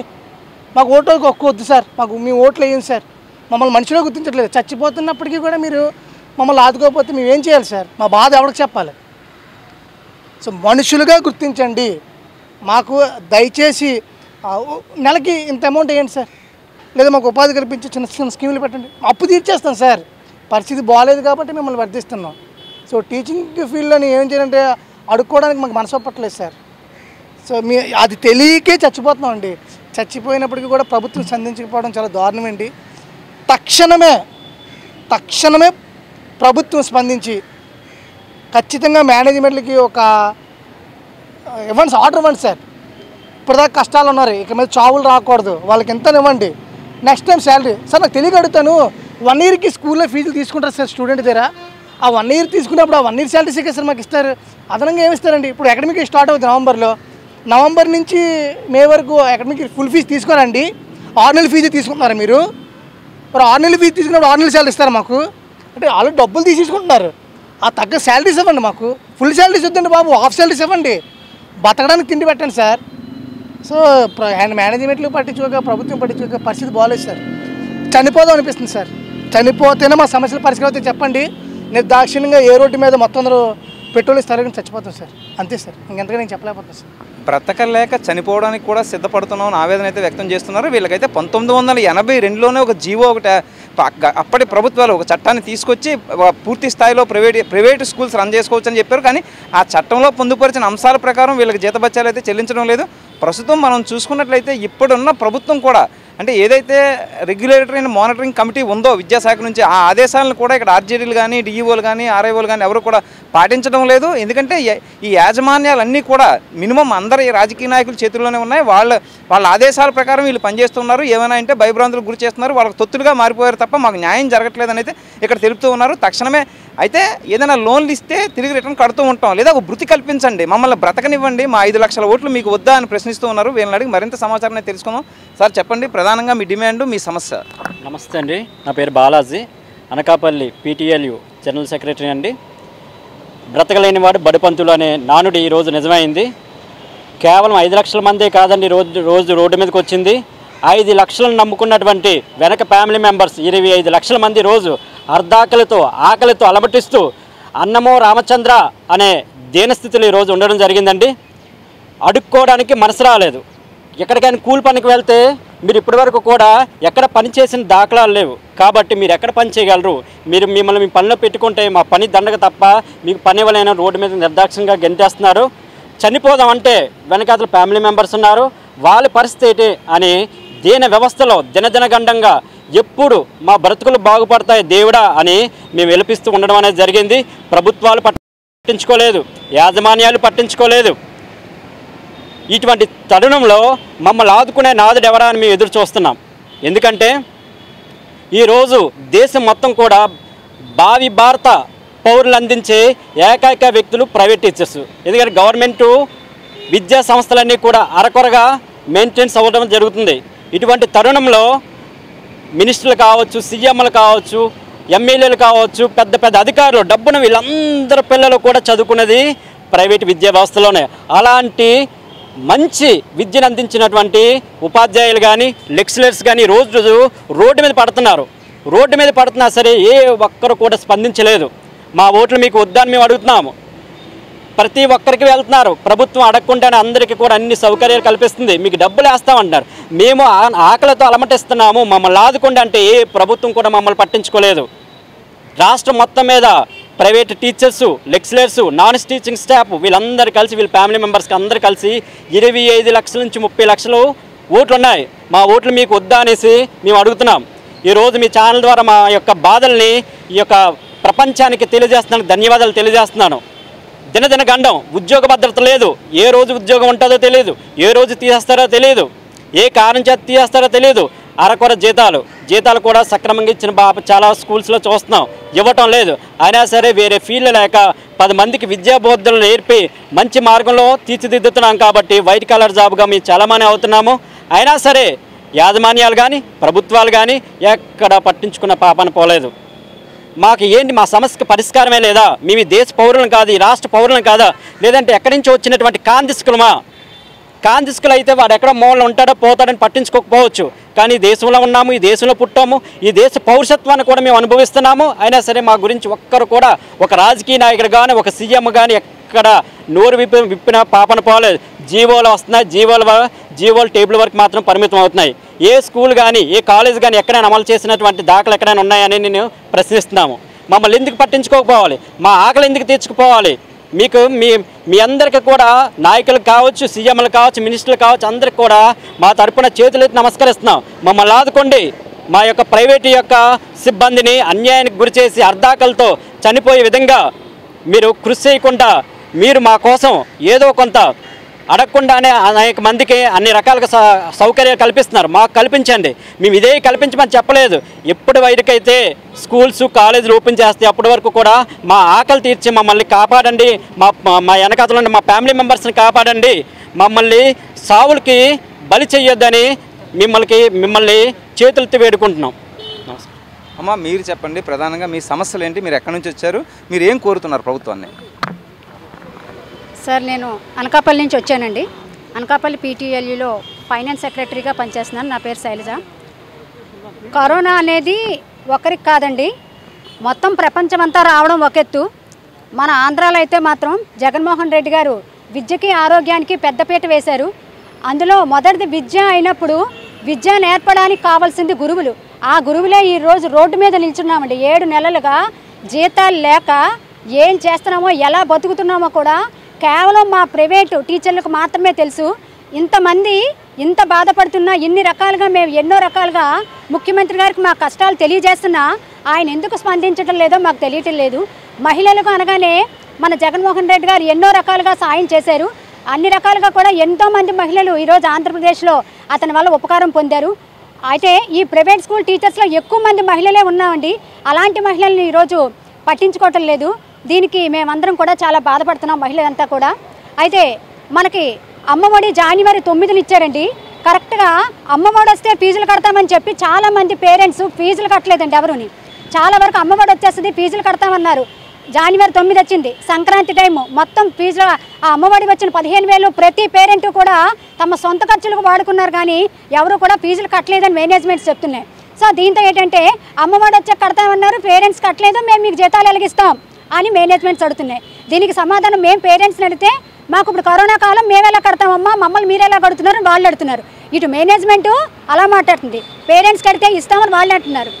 మాకు ఓటుకు ఒక్క వద్దు సార్. మాకు మీ ఓట్లు వేయండి సార్. మమ్మల్ని మనుషులో గుర్తించట్లేదు. చచ్చిపోతున్నప్పటికీ కూడా మీరు మమ్మల్ని ఆదుకోకపోతే మేము ఏం చేయాలి సార్? మా బాధ ఎవరికి చెప్పాలి? సో మనుషులుగా గుర్తించండి. మాకు దయచేసి నెలకి ఇంత అమౌంట్ వేయండి సార్. లేదా మాకు ఉపాధి కల్పించి చిన్న చిన్న స్కీములు పెట్టండి. అప్పు తీర్చేస్తాం సార్. పరిస్థితి బాగాలేదు కాబట్టి మిమ్మల్ని వర్ధిస్తున్నాం. సో టీచింగ్ ఫీల్డ్లో ఏం చేయాలంటే అడుక్కోవడానికి మాకు మనసు పట్టలేదు సార్. సో మీ అది తెలియకే చచ్చిపోతున్నాం అండి చచ్చిపోయినప్పటికీ కూడా ప్రభుత్వం స్పందించకపోవడం చాలా దారుణమండి. తక్షణమే తక్షణమే ప్రభుత్వం స్పందించి ఖచ్చితంగా మేనేజ్మెంట్లకి ఒక ఇవ్వండి ఆర్డర్ ఇవ్వండి సార్. ఇప్పటిదాకా కష్టాలు ఉన్నారు. ఇక మీద చావులు రాకూడదు. వాళ్ళకి ఎంత ఇవ్వండి. Next time salary. సార్ నాకు తెలియక అడుగుతాను. వన్ ఇయర్కి స్కూల్లో ఫీజులు తీసుకుంటారు సార్ స్టూడెంట్ దగ్గర. ఆ వన్ ఇయర్ తీసుకున్నప్పుడు ఆ వన్ ఇయర్ శాలరీస్ సార్ మాకు ఇస్తారు. అదనంగా ఏమి ఇస్తారండి? ఇప్పుడు అకాడమిక్ స్టార్ట్ అవుతుంది నవంబర్లో. నవంబర్ నుంచి మే వరకు అకాడమిక్ ఫుల్ ఫీజు తీసుకోరండి. ఆరు నెలల ఫీజు తీసుకుంటున్నారా మీరు? మరి ఆరు నెలల ఫీజు తీసుకున్నప్పుడు ఆరు నెలల శాలరీ ఇస్తారా మాకు? అంటే ఆల్రెడీ డబ్బులు తీసేసుకుంటున్నారు. ఆ తగ్గ శాలరీస్ ఇవ్వండి మాకు. ఫుల్ శాలరీస్ వద్దండి బాబు హాఫ్ శాలరీస్ ఇవ్వండి. బతకడానికి తిండి పెట్టండి సార్. సో మేనేజ్మెంట్లు పట్టించుకోక ప్రభుత్వం పట్టించుకోక పరిస్థితి బాగాలేదు సార్. చనిపోదాం అనిపిస్తుంది సార్. చనిపోతేనే మా సమస్యలు పరిష్కారం అయితే చెప్పండి. నిర్దాక్షిణ్యంగా ఏ రోడ్డు మీద మొత్తం అందరూ పెట్రోల్ ఇస్తారని చచ్చిపోతాం సార్. అంతే సార్. ఇంకెంతగా నేను చెప్పలేకపోతాను సార్. బ్రతకలేక చనిపోవడానికి కూడా సిద్ధపడుతున్నామని ఆవేదన అయితే వ్యక్తం చేస్తున్నారు. వీళ్ళకైతే పంతొమ్మిది వందల ఎనభై రెండులోనే ఒక జీవో ఒకటి ప- అప్పటి ప్రభుత్వాలు ఒక చట్టాన్ని తీసుకొచ్చి పూర్తి స్థాయిలో ప్రైవేట్ ప్రైవేట్ స్కూల్స్ రన్ చేసుకోవచ్చు అని చెప్పారు. కానీ ఆ చట్టంలో పొందుపరిచిన అంశాల ప్రకారం వీళ్ళకి జీతబత్యాలు అయితే చెల్లించడం లేదు. ప్రస్తుతం మనం చూసుకున్నట్లయితే ఇప్పుడున్న ప్రభుత్వం కూడా అంటే ఏదైతే రెగ్యులేటరీ అండ్ మానిటరింగ్ కమిటీ ఉందో విద్యాశాఖ నుంచి ఆ ఆదేశాలను కూడా ఇక్కడ ఆర్జేడీలు కానీ డిఈఓలు కానీ ఆర్ఐఓలు కానీ ఎవరు కూడా పాటించడం లేదు. ఎందుకంటే ఈ- యాజమాన్యాలన్నీ కూడా మినిమం అందరి రాజకీయ నాయకుల చేతుల్లోనే ఉన్నాయి. వాళ్ళ వాళ్ళ ఆదేశాల ప్రకారం వీళ్ళు పనిచేస్తున్నారు. ఏమైనా అంటే భయభ్రాంతులకు గురి చేస్తున్నారు. వాళ్ళకి తొత్తులుగా మారిపోయారు తప్ప మాకు న్యాయం జరగట్లేదని అయితే ఇక్కడ తెలుపుతూ ఉన్నారు. తక్షణమే అయితే ఏదైనా లోన్లు ఇస్తే తిరిగి రిటర్న్ కడుతూ ఉంటాం. లేదా ఒక వృత్తి కల్పించండి. మమ్మల్ని బ్రతకనివ్వండి. మా ఐదు లక్షల ఓట్లు మీకు వద్దా అని ప్రశ్నిస్తూ ఉన్నారు. వీళ్ళని అడిగి మరింత సమాచారాన్ని తెలుసుకుందాం. సార్ చెప్పండి. ప్రధానంగా మీ డిమాండ్ మీ సమస్య. నమస్తే అండి. నా పేరు Balaji. Anakapalli PTLU general secretary అండి. బ్రతకలేని వాడు బడిపంతులు అనే నానుడి ఈరోజు నిజమైంది. కేవలం ఐదు లక్షల మందే కాదండి. రోజు రోజు రోడ్డు మీదకి వచ్చింది. ఐదు లక్షలను నమ్ముకున్నటువంటి వెనక ఫ్యామిలీ మెంబర్స్ ఇరవై ఐదు లక్షల మంది రోజు అర్ధాకలితో ఆకలితో అలమటిస్తూ అన్నమో రామచంద్ర అనే దీనస్థితిలో ఈరోజు ఉండడం జరిగిందండి. అడుక్కోవడానికి మనసు రాలేదు. ఎక్కడికైనా కూలి పనికి వెళ్తే మీరు ఇప్పటివరకు కూడా ఎక్కడ పని చేసిన దాఖలాలు లేవు. కాబట్టి మీరు ఎక్కడ పని చేయగలరు? మీరు మిమ్మల్ని మీ పనిలో పెట్టుకుంటే మా పని దండగ తప్ప మీకు పని ఇవ్వలేని రోడ్డు మీద నిర్దాక్షంగా గెంటేస్తున్నారు చనిపోదాం అంటే వెనకాతల ఫ్యామిలీ మెంబర్స్ ఉన్నారు. వాళ్ళ పరిస్థితి ఏంటి అని దీన వ్యవస్థలో జనజనగండంగా ఎప్పుడు మా బ్రతుకులు బాగుపడతాయి దేవుడా అని మేము విలపిస్తూ ఉండడం అనేది జరిగింది. ప్రభుత్వాలు పట్టించుకోలేదు యాజమాన్యాలు పట్టించుకోలేదు. ఇటువంటి తరుణంలో మమ్మల్ని ఆదుకునే నాదుడు ఎవరా అని మేము ఎదురు చూస్తున్నాం. ఎందుకంటే ఈరోజు దేశం మొత్తం కూడా భావి భారత పౌరులు అందించే ఏకైక వ్యక్తులు ప్రైవేట్ టీచర్స్. ఎందుకంటే గవర్నమెంటు విద్యా సంస్థలన్నీ కూడా అరకొరగా మెయింటెన్స్ అవ్వడం జరుగుతుంది. ఇటువంటి తరుణంలో మినిస్టర్లు కావచ్చు సీఎంలు కావచ్చు ఎమ్మెల్యేలు కావచ్చు పెద్ద పెద్ద అధికారులు డబ్బును వీళ్ళందరి పిల్లలు కూడా చదువుకున్నది ప్రైవేట్ విద్యా వ్యవస్థలోనే. అలాంటి మంచి విద్యను అందించినటువంటి ఉపాధ్యాయులు కానీ లెక్చరర్స్ కానీ రోజు రోజు రోడ్డు మీద పడుతున్నారు. రోడ్డు మీద పడుతున్నా సరే ఏ ఒక్కరు కూడా స్పందించలేదు. మా ఓట్లు మీకు వద్దని మేము అడుగుతున్నాము. ప్రతి ఒక్కరికి వెళ్తున్నారు. ప్రభుత్వం అడగకుండానే అందరికీ కూడా అన్ని సౌకర్యాలు కల్పిస్తుంది. మీకు డబ్బులు వేస్తామంటున్నారు. మేము ఆ- ఆకలితో అలమటిస్తున్నాము. మమ్మల్ని ఆదుకోండి అంటే ఏ ప్రభుత్వం కూడా మమ్మల్ని పట్టించుకోలేదు. రాష్ట్రం మొత్తం మీద private teachers lecturers non teaching staff వీళ్ళందరూ కలిసి వీళ్ళ ఫ్యామిలీ మెంబర్స్కి అందరు కలిసి ఇరవై ఐదు లక్షల నుంచి ముప్పై లక్షలు ఓట్లు ఉన్నాయి. మా ఓట్లు మీకు వద్దా అనేసి మేము అడుగుతున్నాం. ఈరోజు మీ ఛానల్ ద్వారా మా యొక్క బాధల్ని ఈ యొక్క ప్రపంచానికి తెలియజేస్తున్నాను ధన్యవాదాలు తెలియజేస్తున్నాను. దినదిన గండం ఉద్యోగ భద్రత లేదు. ఏ రోజు ఉద్యోగం ఉంటుందో తెలియదు ఏ రోజు తీసేస్తారో తెలియదు ఏ కారణం చేత తీసేస్తారో తెలియదు అరకొర జీతాలు. జీతాలు కూడా సక్రమంగా ఇచ్చిన బాబ చాలా స్కూల్స్లో చూస్తున్నాం. ఇవ్వటం లేదు. అయినా సరే వేరే ఫీల్డ్ లేక పది మందికి విద్యా బోధనలు నేర్పి మంచి మార్గంలో తీర్చిదిద్దుతున్నాం కాబట్టి వైట్ కలర్ జాబ్గా మేము చాలామంది అవుతున్నాము. అయినా సరే యాజమాన్యాలు కానీ ప్రభుత్వాలు కానీ ఎక్కడ పట్టించుకున్న పాపన పోలేదు. మాకు ఏంటి మా సమస్యకు పరిష్కారమే లేదా? మేము దేశ పౌరులను కాదు ఈ రాష్ట్ర పౌరులను కాదా? లేదంటే ఎక్కడి నుంచి వచ్చినటువంటి కాందిస్కులమా కాందిస్కులు అయితే వాడు ఎక్కడ మూలన ఉంటాడో పోతాడని పట్టించుకోకపోవచ్చు. కానీ ఈ దేశంలో ఉన్నాము ఈ దేశంలో పుట్టాము ఈ దేశ పౌరుషత్వాన్ని కూడా మేము అనుభవిస్తున్నాము. అయినా సరే మా గురించి ఒక్కరు కూడా ఒక రాజకీయ నాయకుడు కానీ ఒక సీఎం కానీ ఎక్కడ నోరు విప్పి విప్పిన పాపన పోలేదు జీవోలు వస్తున్నాయి జీవోల జీవోలు టేబుల్ వరకు మాత్రం పరిమితం అవుతున్నాయి. ఏ స్కూల్ కానీ ఏ కాలేజ్ కానీ ఎక్కడైనా అమలు చేసినటువంటి దాఖలు ఎక్కడైనా ఉన్నాయని నేను ప్రశ్నిస్తున్నాము. మమ్మల్ని ఎందుకు పట్టించుకోకపోవాలి? మా ఆకలి ఎందుకు తీర్చుకుపోవాలి? మీకు మీ మీ అందరికీ కూడా నాయకులు కావచ్చు సీఎంలు కావచ్చు మినిస్టర్లు కావచ్చు అందరికి కూడా మా తరపున చేతులెత్తి నమస్కరిస్తున్నాం. మమ్మల్ని ఆదుకోండి. మా యొక్క ప్రైవేటు యొక్క సిబ్బందిని అన్యాయానికి గురిచేసి అర్ధాకలతో చనిపోయే విధంగా మీరు కృషి చేయకుండా మీరు మా కోసం ఏదో కొంత అడగకుండానే అనేక మందికి అన్ని రకాలుగా సౌకర్యాలు కల్పిస్తున్నారు. మాకు కల్పించండి. మేము ఇదే కల్పించమని చెప్పలేదు. ఎప్పటి వరకైతే స్కూల్స్ కాలేజీలు ఓపెన్ చేస్తే అప్పటి వరకు కూడా మా ఆకలి తీర్చి మమ్మల్ని కాపాడండి. మా మా- వెనకాతలు ఉన్న మా ఫ్యామిలీ మెంబర్స్ని కాపాడండి. మమ్మల్ని సావులకి బలి చెయ్యొద్దని మిమ్మల్ని మిమ్మల్ని చేతులతో వేడుకుంటున్నాం. నమస్కారం. అమ్మ మీరు చెప్పండి. ప్రధానంగా మీ సమస్యలు ఏంటి? మీరు ఎక్కడి నుంచి వచ్చారు? మీరు ఏం కోరుతున్నారు ప్రభుత్వాన్ని? సార్ నేను అనకాపల్లి నుంచి వచ్చానండి. అనకాపల్లి పీటీఎల్యూలో ఫైనాన్స్ సెక్రటరీగా పనిచేస్తున్నాను. నా పేరు శైలజ. కరోనా అనేది ఒకరికి కాదండి మొత్తం ప్రపంచమంతా రావడం ఒక ఎత్తు. మన ఆంధ్రాలో అయితే మాత్రం జగన్మోహన్ రెడ్డి గారు విద్యకి ఆరోగ్యానికి పెద్దపీట వేశారు. అందులో మొదటిది విద్య అయినప్పుడు విద్య నేర్పడానికి కావాల్సింది గురువులు. ఆ గురువులే ఈ రోజు రోడ్డు మీద నిల్చున్నామండి. ఏడు నెలలుగా జీతాలు లేక ఏం చేస్తున్నామో ఎలా బతుకుతున్నామో కూడా కేవలం మా ప్రైవేటు టీచర్లకు మాత్రమే తెలుసు. ఇంతమంది ఇంత బాధపడుతున్నా ఇన్ని రకాలుగా మేము ఎన్నో రకాలుగా ముఖ్యమంత్రి గారికి మా కష్టాలు తెలియజేస్తున్నా ఆయన ఎందుకు స్పందించడం లేదో మాకు తెలియటం లేదు. మహిళలకు అనగానే మన జగన్మోహన్ రెడ్డి గారు ఎన్నో రకాలుగా సాయం చేశారు. అన్ని రకాలుగా కూడా ఎంతోమంది మహిళలు ఈరోజు ఆంధ్రప్రదేశ్లో అతని వల్ల ఉపకారం పొందారు. అయితే ఈ ప్రైవేట్ స్కూల్ టీచర్స్లో ఎక్కువ మంది మహిళలే ఉన్నామండి. అలాంటి మహిళల్ని ఈరోజు పట్టించుకోవటం లేదు. దీనికి మేమందరం కూడా చాలా బాధపడుతున్నాం మహిళలంతా కూడా. అయితే మనకి అమ్మఒడి జనవరి తొమ్మిదిని ఇచ్చారండి. కరెక్ట్గా అమ్మఒడి వస్తే ఫీజులు కడతామని చెప్పి చాలా మంది పేరెంట్స్ ఫీజులు కట్టలేదండి ఎవరుని. చాలా వరకు అమ్మఒడి వచ్చేస్తుంది ఫీజులు కడతామన్నారు. జనవరి తొమ్మిది వచ్చింది సంక్రాంతి టైము మొత్తం ఫీజుల ఆ అమ్మఒడి వచ్చిన పదిహేను వేలు ప్రతి పేరెంట్ కూడా తమ సొంత ఖర్చులకు వాడుకున్నారు కానీ ఎవరు కూడా ఫీజులు కట్టలేదని మేనేజ్మెంట్స్ చెప్తున్నాయి. సో దీంతో ఏంటంటే అమ్మఒడి వచ్చాక కడతామన్నారు పేరెంట్స్ కట్టలేదు మేము మీకు జీతాలు ఎలిగిస్తాం అని మేనేజ్మెంట్స్ అడుగుతున్నాయి. దీనికి సమాధానం మేము పేరెంట్స్ని అడిగితే మాకు ఇప్పుడు కరోనా కాలం మేము ఎలా కడతామమ్మా? మమ్మల్ని మీరు ఎలా కడుతున్నారు అని వాళ్ళు అడుగుతున్నారు. ఇటు మేనేజ్మెంట్ అలా మాట్లాడుతుంది. పేరెంట్స్ కడితే ఇస్తామని వాళ్ళు అంటున్నారు.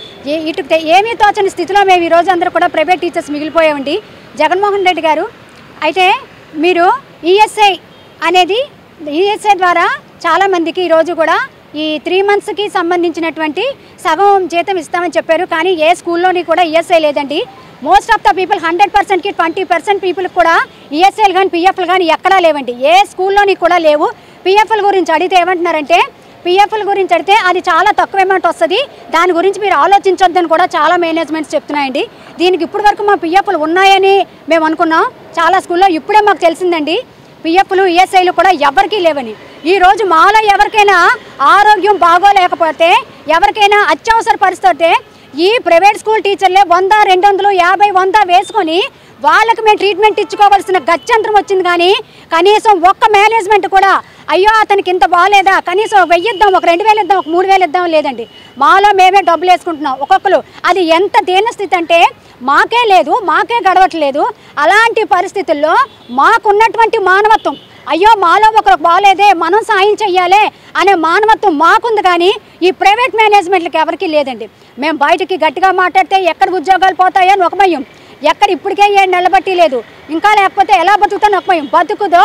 ఇటు ఏమీ తోచని స్థితిలో మేము ఈ రోజు అందరూ కూడా ప్రైవేట్ టీచర్స్ మిగిలిపోయామండి. జగన్మోహన్ రెడ్డి గారు అయితే మీరు ఈఎస్ఐ అనేది ఈఎస్ఐ ద్వారా చాలామందికి ఈరోజు కూడా ఈ త్రీ మంత్స్కి సంబంధించినటువంటి సగం జీతం ఇస్తామని చెప్పారు. కానీ ఏ స్కూల్లోని కూడా ఈఎస్ఐ లేదండి. Most of the people hundred పర్సెంట్కి ట్వంటీ పర్సెంట్ పీపుల్ కూడా ఈఎస్ఐలు కానీ పిఎఫ్లు కానీ ఎక్కడా లేవండి. ఏ స్కూల్లోని కూడా లేవు. పిఎఫ్ల గురించి అడిగితే ఏమంటున్నారంటే పిఎఫ్ల గురించి అడిగితే అది చాలా తక్కువ అమౌంట్ వస్తుంది. దాని గురించి మీరు ఆలోచించొద్దని కూడా చాలా మేనేజ్మెంట్స్ చెప్తున్నాయండి. దీనికి ఇప్పటి వరకు మా పిఎఫ్లు ఉన్నాయని మేము అనుకున్నాం. చాలా స్కూల్లో ఇప్పుడే మాకు తెలిసిందండి. పిఎఫ్లు ఈఎస్ఐలు కూడా ఎవరికీ లేవని. ఈరోజు మాలో ఎవరికైనా ఆరోగ్యం బాగోలేకపోతే ఎవరికైనా అత్యవసర పరిస్థితి ఈ ప్రైవేట్ స్కూల్ టీచర్లే వంద రెండు వందలు యాభై వంద వేసుకొని వాళ్ళకి మేము ట్రీట్మెంట్ ఇచ్చుకోవాల్సిన గత్యంతరం వచ్చింది కానీ కనీసం ఒక్క మేనేజ్మెంట్ కూడా అయ్యో అతనికి ఇంత బాగాలేదా కనీసం వెయ్యిద్దాం వెయ్యి ఇద్దాం ఒక రెండు వేలు ఇద్దాం ఒక మూడు వేలు ఇద్దాం లేదండి. మాలో మేమే డబ్బులు వేసుకుంటున్నాం ఒక్కొక్కరు. అది ఎంత దీన స్థితి అంటే మాకే లేదు మాకే గడవట్లేదు. అలాంటి పరిస్థితుల్లో మాకున్నటువంటి మానవత్వం అయ్యో మాలో ఒకరికి బాగలేదే మనం సాయం చెయ్యాలే అనే మానవత్వం మాకుంది కానీ ఈ ప్రైవేట్ మేనేజ్మెంట్లకి ఎవరికీ లేదండి. మేము బయటికి గట్టిగా మాట్లాడితే ఎక్కడ ఉద్యోగాలు పోతాయో అని ఒక భయం ఎక్కడ ఇప్పటికే ఏం నిలబట్టి లేదు. ఇంకా లేకపోతే ఎలా బతుకుతాను ఒక భయం బతుకుదో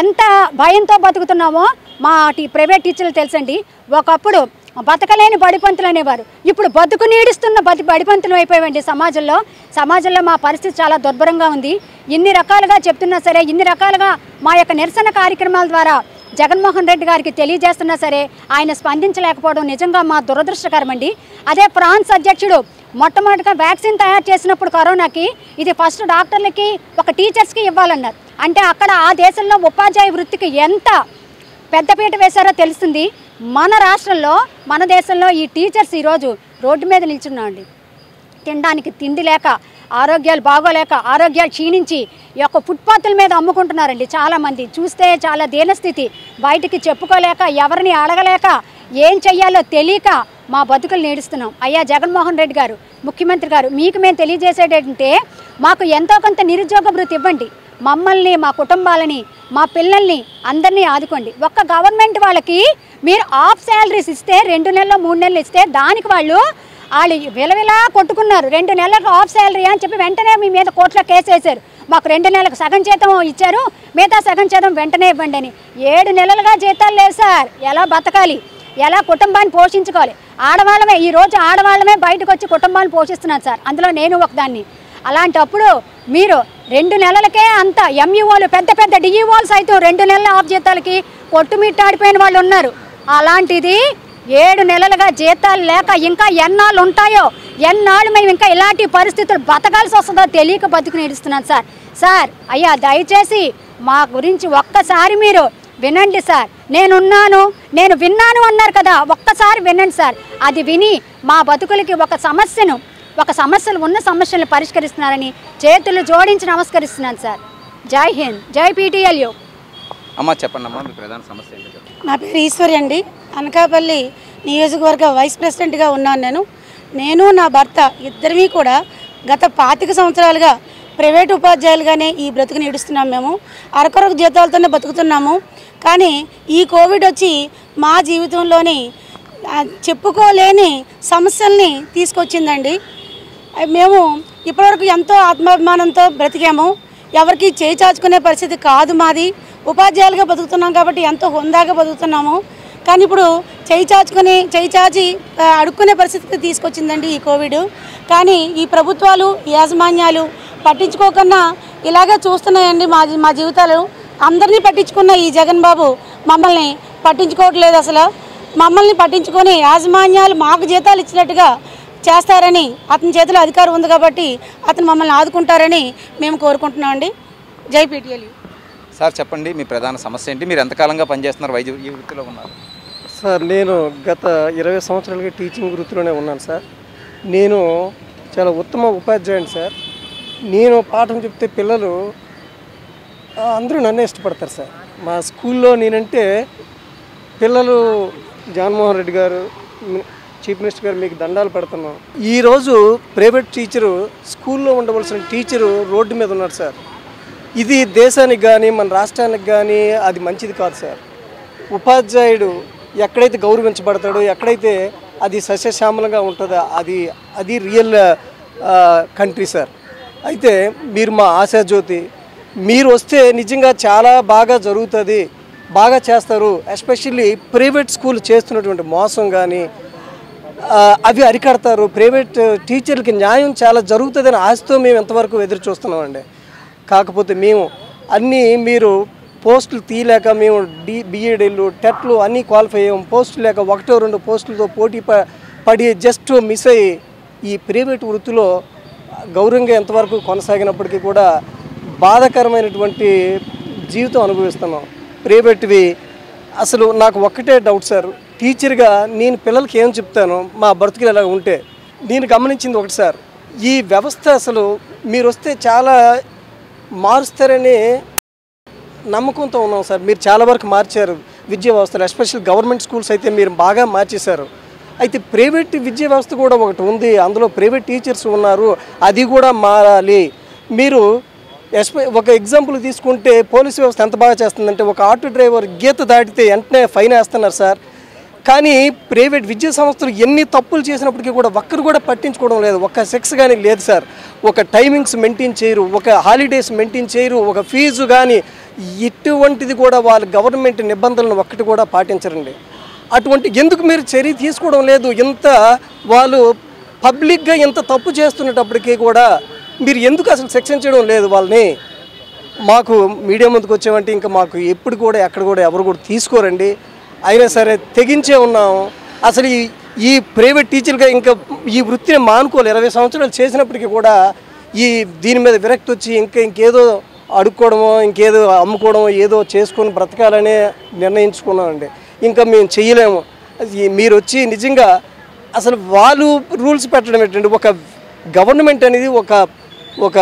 ఎంత భయంతో బతుకుతున్నామో మా ప్రైవేట్ టీచర్లు తెలుసండి. ఒకప్పుడు బతకలేని బడిపంతులు అనేవారు. ఇప్పుడు బతుకు నీడిస్తున్న బతి బడిపంతులు అయిపోయాయండి సమాజంలో. సమాజంలో మా పరిస్థితి చాలా దుర్భరంగా ఉంది. ఇన్ని రకాలుగా చెప్తున్నా సరే ఇన్ని రకాలుగా మా యొక్క నిరసన కార్యక్రమాల ద్వారా జగన్మోహన్ రెడ్డి గారికి తెలియజేస్తున్నా సరే ఆయన స్పందించలేకపోవడం నిజంగా మా దురదృష్టకరమండి. అదే ఫ్రాన్స్ అధ్యక్షుడు మొట్టమొదటిగా వ్యాక్సిన్ తయారు చేసినప్పుడు కరోనాకి ఇది ఫస్ట్ డాక్టర్లకి ఒక టీచర్స్కి ఇవ్వాలన్నారు. అంటే అక్కడ ఆ దేశంలో ఉపాధ్యాయ వృత్తికి ఎంత పెద్దపీట వేశారో తెలుస్తుంది. మన రాష్ట్రంలో మన దేశంలో ఈ టీచర్స్ ఈరోజు రోడ్డు మీద నిల్చున్నామండి తినడానికి తిండి లేక ఆరోగ్యాలు బాగోలేక ఆరోగ్యాలు క్షీణించి ఈ యొక్క ఫుట్పాత్ల మీద అమ్ముకుంటున్నారండి చాలామంది. చూస్తే చాలా దీనస్థితి. బయటికి చెప్పుకోలేక ఎవరిని అడగలేక ఏం చెయ్యాలో తెలియక మా బతుకులు నేడుస్తున్నాం. అయ్యా జగన్మోహన్ రెడ్డి గారు ముఖ్యమంత్రి గారు మీకు మేము తెలియజేసేటంటే మాకు ఎంతో కొంత నిరుద్యోగ భృతి ఇవ్వండి. మమ్మల్ని మా కుటుంబాలని మా పిల్లల్ని అందరినీ ఆదుకోండి. ఒక్క గవర్నమెంట్ వాళ్ళకి మీరు ఆఫ్ శాలరీస్ ఇస్తే రెండు నెలలు మూడు నెలలు ఇస్తే దానికి వాళ్ళు వాళ్ళు విలవిలా కొట్టుకున్నారు. రెండు నెలలకు ఆఫ్ శాలరీ అని చెప్పి వెంటనే మీ మీద కోర్టులో కేసు వేశారు. మాకు రెండు నెలలకు సగం జీతం ఇచ్చారు. మిగతా సగం జీతం వెంటనే ఇవ్వండి అని. ఏడు నెలలుగా జీతాలు లేవు సార్. ఎలా బతకాలి? ఎలా కుటుంబాన్ని పోషించుకోవాలి? ఆడవాళ్ళమే ఈరోజు ఆడవాళ్ళమే బయటకు వచ్చి కుటుంబాన్ని పోషిస్తున్నాను సార్. అందులో నేను ఒకదాన్ని. అలాంటప్పుడు మీరు రెండు నెలలకే అంత ఎంఈఓలు పెద్ద పెద్ద డిఈఓలు సైతం రెండు నెలల ఆఫ్ జీతాలకి కొట్టుమిట్టాడిపోయిన వాళ్ళు ఉన్నారు. అలాంటిది ఏడు నెలలుగా జీతాలు లేక ఇంకా ఎన్నాళ్ళు ఉంటాయో ఎన్నాళ్ళు మేము ఇంకా ఇలాంటి పరిస్థితులు బతకాల్సి వస్తుందో తెలియక బతుకు నేడుస్తున్నాను సార్. సార్ అయ్యా దయచేసి మా గురించి ఒక్కసారి మీరు వినండి సార్. నేనున్నాను నేను విన్నాను అన్నారు కదా ఒక్కసారి వినండి సార్. అది విని మా బతుకులకి ఒక సమస్యను ఒక సమస్యలు ఉన్న సమస్యలను పరిష్కరిస్తున్నారని చేతులు జోడించి నమస్కరిస్తున్నాను సార్. జై హింద్. జై పీటీఎల్యూ. అమ్మ చెప్పండి అమ్మా మీ ప్రధాన సమస్య. నా పేరు ఈశ్వరి అండి. అనకాపల్లి నియోజకవర్గ వైస్ ప్రెసిడెంట్గా ఉన్నాను నేను. నేను నా భర్త ఇద్దరివి కూడా గత పాతిక సంవత్సరాలుగా ప్రైవేట్ ఉపాధ్యాయులుగానే ఈ బ్రతుకుని ఇడుస్తున్నాం మేము. అరకొరకు జీతాలతోనే బతుకుతున్నాము. కానీ ఈ కోవిడ్ వచ్చి మా జీవితంలోని చెప్పుకోలేని సమస్యల్ని తీసుకొచ్చిందండి. మేము ఇప్పటివరకు ఎంతో ఆత్మాభిమానంతో బ్రతికాము. ఎవరికి చేయి చాచుకునే పరిస్థితి కాదు మాది. ఉపాధ్యాయులుగా బతుకుతున్నాం కాబట్టి ఎంతో హుందాగా బతుకుతున్నాము. కానీ ఇప్పుడు చేయి చాచుకొని చేయి చాచి అడుక్కునే పరిస్థితికి తీసుకొచ్చిందండి ఈ కోవిడ్. కానీ ఈ ప్రభుత్వాలు యాజమాన్యాలు పట్టించుకోకుండా ఇలాగే చూస్తున్నాయండి మా మా జీవితాలు. అందరినీ పట్టించుకున్న ఈ జగన్ బాబు మమ్మల్ని పట్టించుకోవట్లేదు అసలు. మమ్మల్ని పట్టించుకొని యాజమాన్యాలు మాకు జీతాలు ఇచ్చినట్టుగా చేస్తారని అతని చేతిలో అధికారం ఉంది కాబట్టి అతను మమ్మల్ని ఆదుకుంటారని మేము కోరుకుంటున్నామండి. జై పీటీఎల్. సార్ చెప్పండి మీ ప్రధాన సమస్య ఏంటి? మీరు ఎంతకాలంగా పనిచేస్తున్నారు? వైద్య ఈ వృత్తిలో ఉన్నారు. సార్ నేను గత ఇరవై సంవత్సరాలుగా టీచింగ్ వృత్తిలోనే ఉన్నాను సార్. నేను చాలా ఉత్తమ ఉపాధ్యాయుని సార్. నేను పాఠం చెప్తే పిల్లలు అందరూ నన్నే ఇష్టపడతారు సార్. మా స్కూల్లో నేనంటే పిల్లలు జగన్మోహన్ రెడ్డి గారు చీఫ్ మినిస్టర్ గారు మీకు దండాలు పెడుతున్నాం. ఈరోజు ప్రైవేట్ టీచరు స్కూల్లో ఉండవలసిన టీచరు రోడ్డు మీద ఉన్నారు సార్. ఇది దేశానికి కానీ మన రాష్ట్రానికి కానీ అది మంచిది కాదు సార్. ఉపాధ్యాయుడు ఎక్కడైతే గౌరవించబడతాడో ఎక్కడైతే అది సస్యశ్యామలంగా ఉంటుందో అది అది రియల్ కంట్రీ సార్. అయితే మీరు మా ఆశాజ్యోతి మీరు వస్తే నిజంగా చాలా బాగా జరుగుతుంది బాగా చేస్తారు. ఎస్పెషల్లీ ప్రైవేట్ స్కూల్ చేస్తున్నటువంటి మోసం కానీ అవి అరికడతారు. ప్రైవేట్ టీచర్లకి న్యాయం చాలా జరుగుతుందని ఆశతో మేము ఎంతవరకు ఎదురు చూస్తున్నామండి. కాకపోతే మేము అన్నీ మీరు పోస్టులు తీయలేక మేము డి బిఏడీలు టెట్లు అన్నీ క్వాలిఫై అయ్యాం. పోస్టులు లేక ఒకటో రెండు పోస్టులతో పోటీ ప- పడి జస్ట్ మిస్ అయ్యి ఈ ప్రైవేట్ వృత్తిలో గౌరవంగా ఎంతవరకు కొనసాగినప్పటికీ కూడా బాధాకరమైనటువంటి జీవితం అనుభవిస్తున్నాం. ప్రైవేట్వి అసలు నాకు ఒక్కటే డౌట్ సార్. టీచర్గా నేను పిల్లలకి ఏం చెప్తాను మా బ్రతుకులు ఇలా ఉంటే నేను గమనించింది ఒకటి సార్. ఈ వ్యవస్థ అసలు మీరు వస్తే చాలా మారుస్తారని నమ్మకంతో ఉన్నాం సార్. మీరు చాలా వరకు మార్చారు విద్యా వ్యవస్థలు ఎస్పెషల్ గవర్నమెంట్ స్కూల్స్ అయితే మీరు బాగా మార్చేశారు. అయితే ప్రైవేట్ విద్యా వ్యవస్థ కూడా ఒకటి ఉంది. అందులో ప్రైవేట్ టీచర్స్ ఉన్నారు. అది కూడా మారాలి. మీరు ఎస్పె ఒక ఎగ్జాంపుల్ తీసుకుంటే పోలీస్ వ్యవస్థ ఎంత బాగా చేస్తుందంటే ఒక ఆటో డ్రైవర్ గీత దాటితే వెంటనే ఫైన్ వేస్తున్నారు సార్. కానీ ప్రైవేట్ విద్యా సంస్థలు ఎన్ని తప్పులు చేసినప్పటికీ కూడా ఒక్కరు కూడా పట్టించుకోవడం లేదు. ఒక్క సెక్స్ కానీ లేదు సార్. ఒక టైమింగ్స్ మెయింటైన్ చేయరు. ఒక హాలిడేస్ మెయింటైన్ చేయరు. ఒక ఫీజు కానీ ఇటువంటిది కూడా వాళ్ళ గవర్నమెంట్ నిబంధనలను ఒక్కటి కూడా పాటించరండి. అటువంటి ఎందుకు మీరు చర్య తీసుకోవడం లేదు? ఇంత వాళ్ళు పబ్లిక్గా ఇంత తప్పు చేస్తున్నప్పటికీ కూడా మీరు ఎందుకు అసలు సెక్షన్ చేయడం లేదు వాళ్ళని? మాకు మీడియా ముందుకు వచ్చామంటే ఇంకా మాకు ఎప్పుడు కూడా ఎక్కడ కూడా ఎవరు కూడా తీసుకోరండి. అయినా సరే తెగించే ఉన్నాము అసలు ఈ ఈ ప్రైవేట్ టీచర్గా ఇంకా ఈ వృత్తిని మానుకోవాలి. ఇరవై సంవత్సరాలు చేసినప్పటికీ కూడా ఈ దీని మీద విరక్తి వచ్చి ఇంకా ఇంకేదో అడుక్కోవడమో ఇంకేదో అమ్ముకోవడమో ఏదో చేసుకొని బ్రతకాలనే నిర్ణయించుకున్నామండి. ఇంకా మేము చెయ్యలేము. మీరు వచ్చి నిజంగా అసలు వాళ్ళు రూల్స్ పెట్టడం ఏంటంటే ఒక గవర్నమెంట్ అనేది ఒక ఒక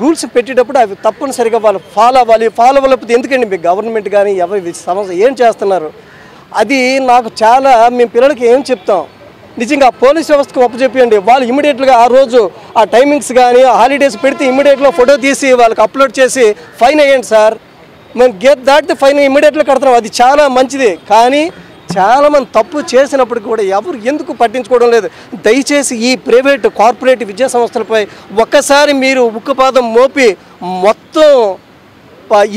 రూల్స్ పెట్టేటప్పుడు అవి తప్పనిసరిగా వాళ్ళు ఫాలో అవ్వాలి. ఫాలో అవ్వలేకపోతే ఎందుకండి మీ గవర్నమెంట్ కానీ ఎవరి సమస్య? ఏం చేస్తున్నారు? అది నాకు చాలా మేము పిల్లలకి ఏం చెప్తాం? నిజంగా పోలీస్ వ్యవస్థకు ఒప్పచెప్పియండి వాళ్ళు ఇమీడియట్గా ఆ రోజు ఆ టైమింగ్స్ కానీ ఆ హాలిడేస్ పెడితే ఇమీడియట్గా ఫోటో తీసి వాళ్ళకి అప్లోడ్ చేసి ఫైన్ వేయండి సార్. మేము గేట్ దాటితే ఫైన్ ఇమీడియట్గా కడుతున్నాం అది చాలా మంచిది. కానీ చాలామంది తప్పు చేసినప్పటికీ కూడా ఎవరు ఎందుకు పట్టించుకోవడం లేదు? దయచేసి ఈ ప్రైవేట్ కార్పొరేట్ విద్యా సంస్థలపై ఒక్కసారి మీరు ఉక్కుపాదం మోపి మొత్తం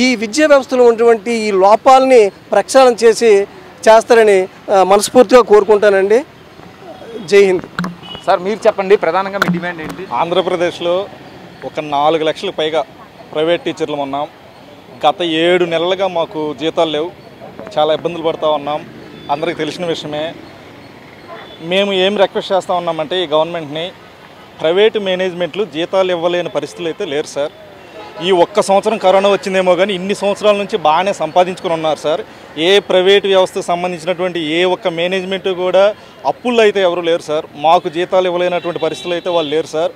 ఈ విద్యా వ్యవస్థలో ఉన్నటువంటి ఈ లోపాలని ప్రక్షాళన చేసి చేస్తారని మనస్ఫూర్తిగా కోరుకుంటానండి. జై హింద్. సార్ మీరు చెప్పండి ప్రధానంగా మీ డిమాండ్ ఏంటి? ఆంధ్రప్రదేశ్లో ఒక నాలుగు లక్షల పైగా ప్రైవేట్ టీచర్లు ఉన్నాం. గత ఏడు నెలలుగా మాకు జీతాలు లేవు. చాలా ఇబ్బందులు పడుతూ ఉన్నాం. అందరికీ తెలిసిన విషయమే. మేము ఏం రిక్వెస్ట్ చేస్తూ ఉన్నామంటే ఈ గవర్నమెంట్ని ప్రైవేటు మేనేజ్మెంట్లు జీతాలు ఇవ్వలేని పరిస్థితులు అయితే లేరు సార్. ఈ ఒక్క సంవత్సరం కరోనా వచ్చిందేమో కానీ ఇన్ని సంవత్సరాల నుంచి బాగానే సంపాదించుకుని ఉన్నారు సార్. ఏ ప్రైవేట్ వ్యవస్థకు సంబంధించినటువంటి ఏ ఒక్క మేనేజ్మెంట్ కూడా అప్పుల్లో అయితే ఎవరు లేరు సార్. మాకు జీతాలు ఇవ్వలేనటువంటి పరిస్థితులు అయితే వాళ్ళు లేరు సార్.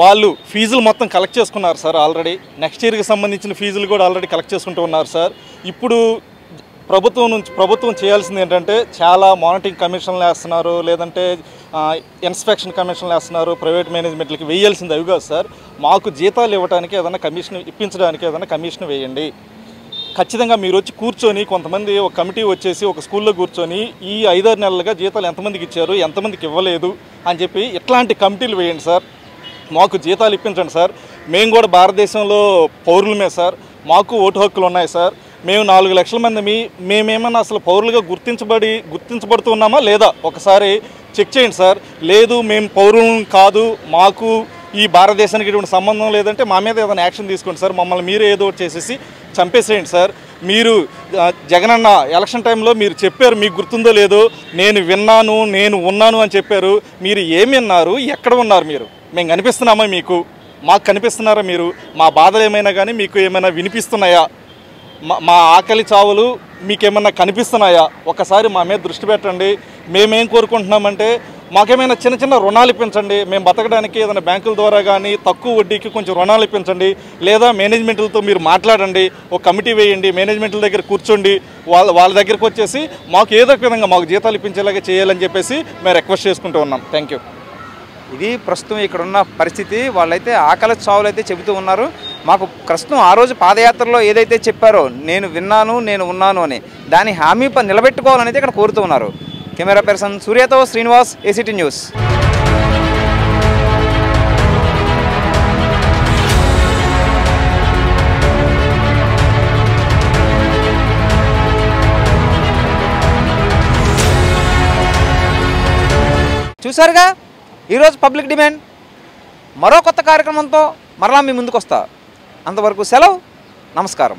వాళ్ళు ఫీజులు మొత్తం కలెక్ట్ చేసుకున్నారు సార్ ఆల్రెడీ. నెక్స్ట్ ఇయర్కి సంబంధించిన ఫీజులు కూడా ఆల్రెడీ కలెక్ట్ చేసుకుంటూ ఉన్నారు సార్. ఇప్పుడు ప్రభుత్వం నుంచి ప్రభుత్వం చేయాల్సింది ఏంటంటే చాలా మానిటరింగ్ కమిషన్లు వేస్తున్నారు లేదంటే ఇన్స్పెక్షన్ కమిషన్లు వేస్తున్నారు ప్రైవేట్ మేనేజ్మెంట్లకి వేయాల్సింది అవి కాదు సార్. మాకు జీతాలు ఇవ్వడానికి ఏదైనా కమిషన్ ఇప్పించడానికి ఏదైనా కమిషన్ వేయండి. ఖచ్చితంగా మీరు వచ్చి కూర్చొని కొంతమంది ఒక కమిటీ వచ్చేసి ఒక స్కూల్లో కూర్చొని ఈ ఐదారు నెలలుగా జీతాలు ఎంతమందికి ఇచ్చారు ఎంతమందికి ఇవ్వలేదు అని చెప్పి ఇట్లాంటి కమిటీలు వేయండి సార్. మాకు జీతాలు ఇప్పించండి సార్. మేము కూడా భారతదేశంలో పౌరులమే సార్. మాకు ఓటు హక్కులు ఉన్నాయి సార్. మేము నాలుగు లక్షల మంది మీ మేమేమన్నా అసలు పౌరులుగా గుర్తించబడి గుర్తించబడుతున్నామా లేదా? ఒకసారి చెక్ చేయండి సార్. లేదు మేము పౌరులం కాదు మాకు ఈ భారతదేశానికి ఇటువంటి సంబంధం లేదంటే మా మీద ఏదైనా యాక్షన్ తీసుకోండి సార్. మమ్మల్ని మీరు ఏదో చేసేసి చంపేసేయండి సార్. మీరు జగనన్న ఎలక్షన్ టైంలో మీరు చెప్పారు మీకు గుర్తుందో లేదో నేను విన్నాను నేను ఉన్నాను అని చెప్పారు. మీరు ఏమి విన్నారు ఎక్కడ ఉన్నారు మీరు? మేము కనిపిస్తున్నామా మీకు? మాకు కనిపిస్తున్నారా మీరు? మా బాధలు ఏమైనా కానీ మీకు ఏమైనా వినిపిస్తున్నాయా? మా మా ఆకలి చావులు మీకేమన్నా కనిపిస్తున్నాయా? ఒకసారి మా మీద దృష్టి పెట్టండి. మేమేం కోరుకుంటున్నామంటే మాకేమైనా చిన్న చిన్న రుణాలు ఇప్పించండి. మేము బతకడానికి ఏదైనా బ్యాంకుల ద్వారా కానీ తక్కువ వడ్డీకి కొంచెం రుణాలు ఇప్పించండి. లేదా మేనేజ్మెంట్లతో మీరు మాట్లాడండి. ఒక కమిటీ వేయండి. మేనేజ్మెంట్ల దగ్గర కూర్చోండి. వాళ్ళ వాళ్ళ దగ్గరికి వచ్చేసి మాకు ఏదో ఒక విధంగా మాకు జీతాలు ఇప్పించేలాగా చేయాలని చెప్పేసి మేము రిక్వెస్ట్ చేసుకుంటూ ఉన్నాం. థ్యాంక్ యూ ఇది ప్రస్తుతం ఇక్కడ ఉన్న పరిస్థితి. వాళ్ళైతే ఆకలి చావులు అయితే చెబుతూ ఉన్నారు. మాకు ప్రస్తుతం ఆ రోజు పాదయాత్రలో ఏదైతే చెప్పారో నేను విన్నాను నేను ఉన్నాను అని దాని హామీ నిలబెట్టుకోవాలని అయితే ఇక్కడ కోరుతూ ఉన్నారు. కెమెరా పర్సన్ సూర్యతో శ్రీనివాస్ ఏసీటీ న్యూస్ చూసారుగా ఈరోజు పబ్లిక్ డిమాండ్. మరో కొత్త కార్యక్రమంతో మరలా మీ ముందుకు వస్తా అంతవరకు సెలవు. నమస్కారం.